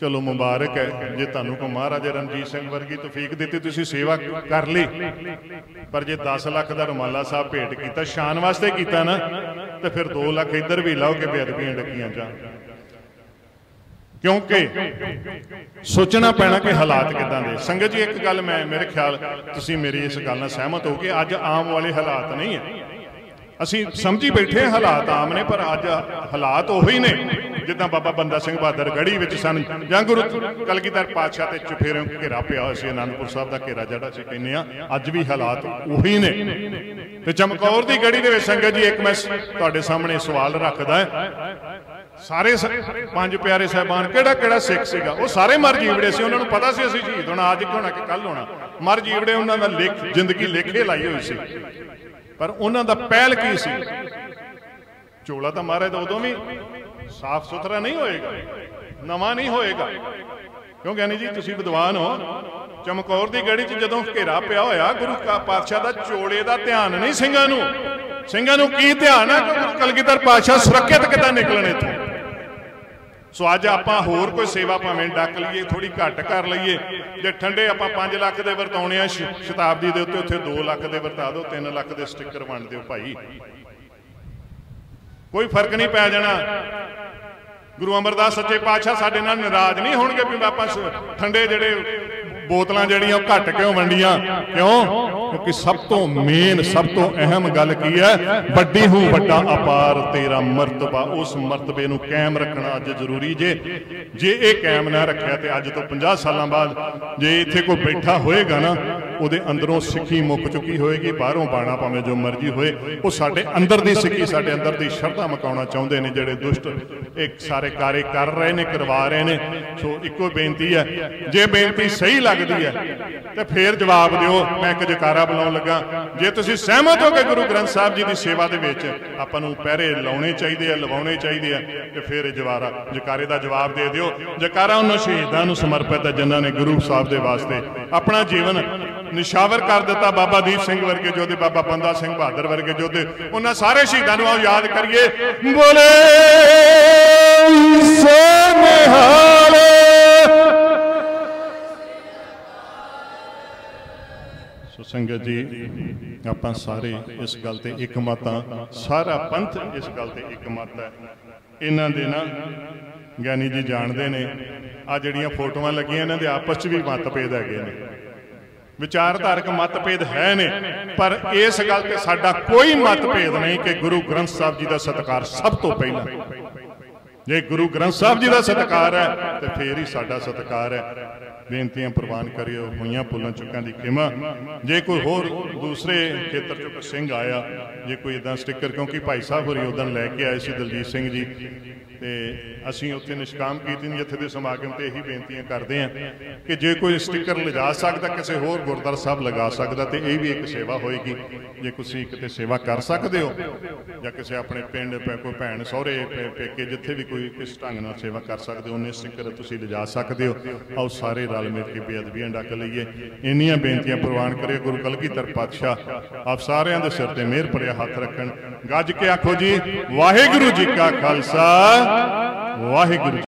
ਚਲੋ ਮੁਬਾਰਕ ਹੈ, ਜੇ ਤੁਹਾਨੂੰ ਕੋ ਮਹਾਰਾਜਾ ਰਣਜੀਤ ਸਿੰਘ ਵਰਗੀ ਤੌਫੀਕ ਦਿੱਤੀ, ਤੁਸੀਂ ਸੇਵਾ ਕਰ ਲਈ। ਪਰ ਜੇ 10 ਲੱਖ ਦਾ ਰਮਾਲਾ ਸਾਹਿਬ ਭੇਟ ਕੀਤਾ, ਸ਼ਾਨ ਵਾਸਤੇ ਕੀਤਾ ਨਾ, ਤੇ ਫਿਰ 2 ਲੱਖ ਇੱਧਰ ਵੀ ਲਾਓ ਬੇਅਦਬੀਆਂ ਡੱਕੀਆਂ ਜਾਂ ਕਿਉਂਕਿ ਸੋਚਣਾ ਪੈਣਾ ਕਿ ਹਾਲਾਤ ਕਿਦਾਂ ਦੇ। ਸੰਗਤ ਜੀ, ਇੱਕ ਗੱਲ ਮੈਂ, ਮੇਰੇ ਖਿਆਲ, ਤੁਸੀਂ ਮੇਰੀ ਇਸ ਗੱਲ ਨਾਲ ਸਹਿਮਤ ਹੋ ਕਿ ਅੱਜ ਆਮ ਵਾਲੇ ਹਾਲਾਤ ਨਹੀਂ ਹੈ। ਅਸੀਂ ਸਮਝੀ ਬੈਠੇ ਹਾਲਾਤ ਆਮ ਨੇ, ਪਰ ਅੱਜ ਹਾਲਾਤ ਉਹੀ ਨੇ। ਜਿੱਦਾਂ ਬਾਬਾ ਬੰਦਾ ਸਿੰਘ ਬਹਾਦਰ ਗੜੀ ਵਿੱਚ ਸਨ, ਜਾਂ ਗੁਰੂ ਕਲਗੀਧਰ ਪਾਤਸ਼ਾਹ ਤੇ ਚੁਫੇਰਿਓਂ ਘੇਰਾ ਪਿਆ ਹੋਇਆ ਸੀ, ਅਨੰਦਪੁਰ ਸਾਹਿਬ ਦਾ ਘੇਰਾ ਜਿਹੜਾ ਅਸੀਂ ਕਹਿੰਦੇ ਆ ਅੱਜ ਵੀ ਹਾਲਾਤ ਉਹੀ ਨੇ। ਤੇ ਚਮਕੌਰ ਦੀ ਗੜੀ ਦੇ ਵਿੱਚ ਸੰਗਤ ਜੀ, ਇੱਕ ਮੈਂ ਤੁਹਾਡੇ ਸਾਹਮਣੇ ਸਵਾਲ ਰੱਖਦਾ ਸਾਰੇ ਪੰਜ ਪਿਆਰੇ ਸਹਿਬਾਨ, ਕਿਹੜਾ ਕਿਹੜਾ ਸਿੱਖ ਸੀਗਾ? ਉਹ ਸਾਰੇ ਮਰ ਜੀਵੜੇ ਸੀ, ਉਹਨਾਂ ਨੂੰ ਪਤਾ ਸੀ ਅਸੀਂ ਸ਼ਹੀਦ ਹੋਣਾ, ਅੱਜ ਹੋਣਾ, ਕਿ ਕੱਲ ਹੋਣਾ। ਮਰ ਜੀਵੜੇ, ਉਹਨਾਂ ਦਾ ਲਿਖ, ਜ਼ਿੰਦਗੀ ਲੇਖੇ ਲਾਈ ਹੋਈ ਸੀ। ਪਰ ਉਹਨਾਂ ਦਾ ਪਹਿਲ ਕੀ ਸੀ? ਚੋਲਾ ਤਾਂ ਮਹਾਰਾਜ ਦਾ ਉਦੋਂ ਵੀ ਸਾਫ਼ ਸੁਥਰਾ ਨਹੀਂ ਹੋਏਗਾ, ਨਵਾਂ ਨਹੀਂ ਹੋਏਗਾ। ਕਿਉਂ ਗਿਆਨੀ ਜੀ, ਤੁਸੀਂ ਵਿਦਵਾਨ ਹੋ। ਚਮਕੌਰ ਦੀ ਗੜੀ 'ਚ ਜਦੋਂ ਘੇਰਾ ਪਿਆ ਹੋਇਆ, ਗੁਰੂ ਕਾ ਪਾਤਸ਼ਾਹ ਦਾ ਚੋਲੇ ਦਾ ਧਿਆਨ ਨਹੀਂ ਸਿੰਘਾਂ ਨੂੰ। ਸਿੰਘਾਂ ਨੂੰ ਕੀ ਧਿਆਨ ਹੈ ਕਿ ਕਲਗੀਧਰ ਪਾਤਸ਼ਾਹ ਸੁਰੱਖਿਅਤ ਕਿਦਾਂ ਨਿਕਲਣ ਇੱਥੋਂ? ਸੋ ਅੱਜ ਆਪਾਂ ਹੋਰ ਕੋਈ ਸੇਵਾ ਭਾਵੇਂ ਡੱਕ ਲਈਏ ਥੋੜੀ ਘੱਟ ਕਰ ਲਈਏ। ਜੇ ਠੰਡੇ ਆਪਾਂ 5 ਲੱਖ ਦੇ ਵਰਤਾਉਣੇ ਆ ਸ਼ਤਾਬਦੀ ਦੇ ਉੱਤੇ ਉੱਥੇ 2 ਲੱਖ ਦੇ ਵਰਤਾ ਦਿਓ 3 ਲੱਖ ਦੇ ਸਟicker ਵੰਡ ਦਿਓ ਭਾਈ। ਕੋਈ ਫ਼ਰਕ ਨਹੀਂ ਪੈ ਜਾਣਾ। ਗੁਰੂ ਅਮਰਦਾਸ ਸੱਚੇ ਪਾਤਸ਼ਾਹ ਸਾਡੇ ਨਾਲ ਨਾਰਾਜ਼ ਨਹੀਂ ਹੋਣਗੇ ਵੀ ਆਪਾਂ ਠੰਡੇ ਜਿਹੜੇ ਬੋਤਲਾਂ ਜਿਹੜੀਆਂ ਉਹ ਘੱਟ ਕਿਉਂ ਵੰਡੀਆਂ? ਕਿਉਂ? ਕਿਉਂਕਿ ਸਭ ਤੋਂ ਮੇਨ ਸਭ ਤੋਂ ਅਹਿਮ ਗੱਲ ਕੀ ਹੈ? ਵੱਡੀ ਹੂੰ, ਵੱਡਾ ਅਪਾਰ, ਤੇਰਾ ਮਰਤਬਾ। ਉਸ ਮਰਤਬੇ ਨੂੰ ਕਾਇਮ ਰੱਖਣਾ ਅੱਜ ਜ਼ਰੂਰੀ ਜੇ। ਜੇ ਇਹ ਕਾਇਮ ਨਾ ਰੱਖਿਆ ਤੇ ਅੱਜ ਤੋਂ 50 ਸਾਲਾਂ ਬਾਅਦ ਜੇ ਇੱਥੇ ਕੋਈ ਬੈਠਾ ਹੋਏਗਾ ਨਾ, ਉਹਦੇ ਅੰਦਰੋਂ ਸਿੱਖੀ ਮੁੱਕ ਚੁੱਕੀ ਹੋਏਗੀ, ਬਾਹਰੋਂ ਬਾਣਾ ਭਾਵੇਂ ਜੋ ਮਰਜ਼ੀ ਹੋਏ। ਉਹ ਸਾਡੇ ਅੰਦਰ ਦੀ ਸਿੱਖੀ, ਸਾਡੇ ਅੰਦਰ ਦੀ ਸ਼ਰਧਾ ਮਕਾਉਣਾ ਚਾਹੁੰਦੇ ਨੇ ਜਿਹੜੇ ਦੁਸ਼ਟ ਇੱਕ ਸਾਰੇ ਕਾਰੇ ਕਰ ਰਹੇ ਨੇ, ਕਰਵਾ ਰਹੇ ਨੇ। ਸੋ ਇੱਕੋ ਬੇਨਤੀ ਹੈ, ਜੇ ਬੇਨਤੀ ਸਹੀ ਲੱਗ ਲੱਗਦੀ ਹੈ। ਤੇ ਫੇਰ ਜਵਾਬ ਦਿਓ, ਮੈਂ ਇੱਕ ਜਕਾਰਾ ਬੁਲਾਉਣ ਲੱਗਾ। ਜੇ ਤੁਸੀਂ ਸਹਿਮਤ ਹੋ ਕਿ ਗੁਰੂ ਗ੍ਰੰਥ ਸਾਹਿਬ ਜੀ ਦੀ ਸੇਵਾ ਦੇ ਵਿੱਚ ਆਪਾਂ ਨੂੰ ਪਹਿਰੇ ਲਾਉਣੇ ਚਾਹੀਦੇ ਆ, ਲਵਾਉਣੇ ਚਾਹੀਦੇ ਆ, ਤੇ ਫੇਰ ਜਵਾਰਾ, ਜਕਾਰੇ ਦਾ ਜਵਾਬ ਦੇ ਦਿਓ। ਜਕਾਰਾ ਉਹਨਾਂ ਸ਼ਹੀਦਾਂ ਨੂੰ ਸਮਰਪਿਤ ਹੈ ਜਿਨ੍ਹਾਂ ਨੇ ਗੁਰੂ ਸਾਹਿਬ ਦੇ ਵਾਸਤੇ ਆਪਣਾ ਜੀਵਨ ਨਿਸ਼ਾਵਰ ਕਰ ਦਿੱਤਾ। ਬਾਬਾ ਦੀਪ ਸਿੰਘ ਵਰਗੇ ਜੋਧੇ ਬਾਬਾ ਬੰਦਾ ਸਿੰਘ ਬਹਾਦਰ ਵਰਗੇ ਜੋਧੇ ਉਹਨਾਂ ਸਾਰੇ ਸ਼ਹੀਦਾਂ ਨੂੰ ਆਓ ਯਾਦ ਕਰੀਏ। ਬੋਲੇ ਸੋ ਨਿਹਾਲ ਸੋ ਸੰਗਤ ਜੀ, ਆਪਾਂ ਸਾਰੇ ਇਸ ਗੱਲ ਤੇ ਇਕਮਤ ਆ ਸਾਰਾ ਪੰਥ ਇਸ ਗੱਲ ਤੇ ਇਕਮਤ ਹੈ। ਇਹਨਾਂ ਦੇ ਨਾ ਗਿਆਨੀ ਜੀ ਜਾਣਦੇ ਨੇ ਆ ਜਿਹੜੀਆਂ ਫੋਟੋਆਂ ਲੱਗੀਆਂ, ਇਹਨਾਂ ਦੇ ਆਪਸ 'ਚ ਵੀ ਮਤਭੇਦ ਹੈਗੇ ਨੇ। ਵਿਚਾਰਧਾਰਕ ਮਤਭੇਦ ਹੈ ਨੇ, ਪਰ ਇਸ ਗੱਲ ਤੇ ਸਾਡਾ ਕੋਈ ਮਤਭੇਦ ਨਹੀਂ ਕਿ ਗੁਰੂ ਗ੍ਰੰਥ ਸਾਹਿਬ ਜੀ ਦਾ ਸਤਿਕਾਰ ਸਭ ਤੋਂ ਪਹਿਲਾਂ। ਜੇ ਗੁਰੂ ਗ੍ਰੰਥ ਸਾਹਿਬ ਜੀ ਦਾ ਸਤਿਕਾਰ ਹੈ, ਤੇ ਫੇਰ ਹੀ ਸਾਡਾ ਸਤਿਕਾਰ ਹੈ। ਬੇਨਤੀਆਂ ਪ੍ਰਵਾਨ ਕਰਿਓ, ਹੋਈਆਂ ਪੁੱਲਾਂ ਚੁੱਕਾਂ ਦੀ ਖਿਮਾ। ਜੇ ਕੋਈ ਹੋਰ ਦੂਸਰੇ ਖੇਤਰ ਚੋਂ ਸਿੰਘ ਆਇਆ, ਜੇ ਕੋਈ ਇਦਾਂ ਸਟicker ਕਿਉਂਕਿ ਭਾਈ ਸਾਹਿਬ ਹੋਰੀ ਉਦੋਂ ਲੈ ਕੇ ਆਏ ਸੀ ਦਲਜੀਤ ਸਿੰਘ ਜੀ ਤੇ ਅਸੀਂ ਉੱਥੇ ਨਿਸ਼ਕਾਮ ਕੀਰਤਨ ਜਥੇ ਦੇ ਸਮਾਗਮ ਤੇ ਇਹੀ ਬੇਨਤੀਆਂ ਕਰਦੇ ਹਾਂ ਕਿ ਜੇ ਕੋਈ ਸਟicker ਲਿਜਾ ਸਕਦਾ, ਕਿਸੇ ਹੋਰ ਗੁਰਦੁਆਰਾ ਸਾਹਿਬ ਲਗਾ ਸਕਦਾ, ਤੇ ਇਹ ਵੀ ਇੱਕ ਸੇਵਾ ਹੋਏਗੀ। ਜੇ ਤੁਸੀਂ ਕਿਤੇ ਸੇਵਾ ਕਰ ਸਕਦੇ ਹੋ, ਜਾਂ ਕਿਸੇ ਆਪਣੇ ਪਿੰਡ, ਪੈ, ਕੋਈ ਭੈਣ, ਸਹੁਰੇ ਪੇਕੇ, ਜਿੱਥੇ ਵੀ ਕੋਈ ਕਿਸ ਢੰਗ ਨਾਲ ਸੇਵਾ ਕਰ ਸਕਦੇ ਹੋ, ਉਹਨੇ ਸਟicker ਤੁਸੀਂ ਲਿਜਾ ਸਕਦੇ ਹੋ। ਆਓ ਸਾਰੇ ਰਲ ਮਿਲ ਕੇ ਬੇਅਦਬੀਆਂ ਡੱਕ ਲਈਏ। ਇੰਨੀਆਂ ਬੇਨਤੀਆਂ ਪ੍ਰਵਾਨ ਕਰੇ ਗੁਰੂ ਕਲਗੀਧਰ ਪਾਤਸ਼ਾਹ, ਆਪ ਸਾਰਿਆਂ ਦੇ ਸਿਰ ਤੇ ਮਿਹਰ ਭਰਿਆ ਹੱਥ ਰੱਖਣ। ਗੱਜ ਕੇ ਆਖੋ ਜੀ, ਵਾਹਿਗੁਰੂ ਜੀ ਕਾ ਖਾਲਸਾ। ਵਾਹਿਗੁਰੂ ਜੀ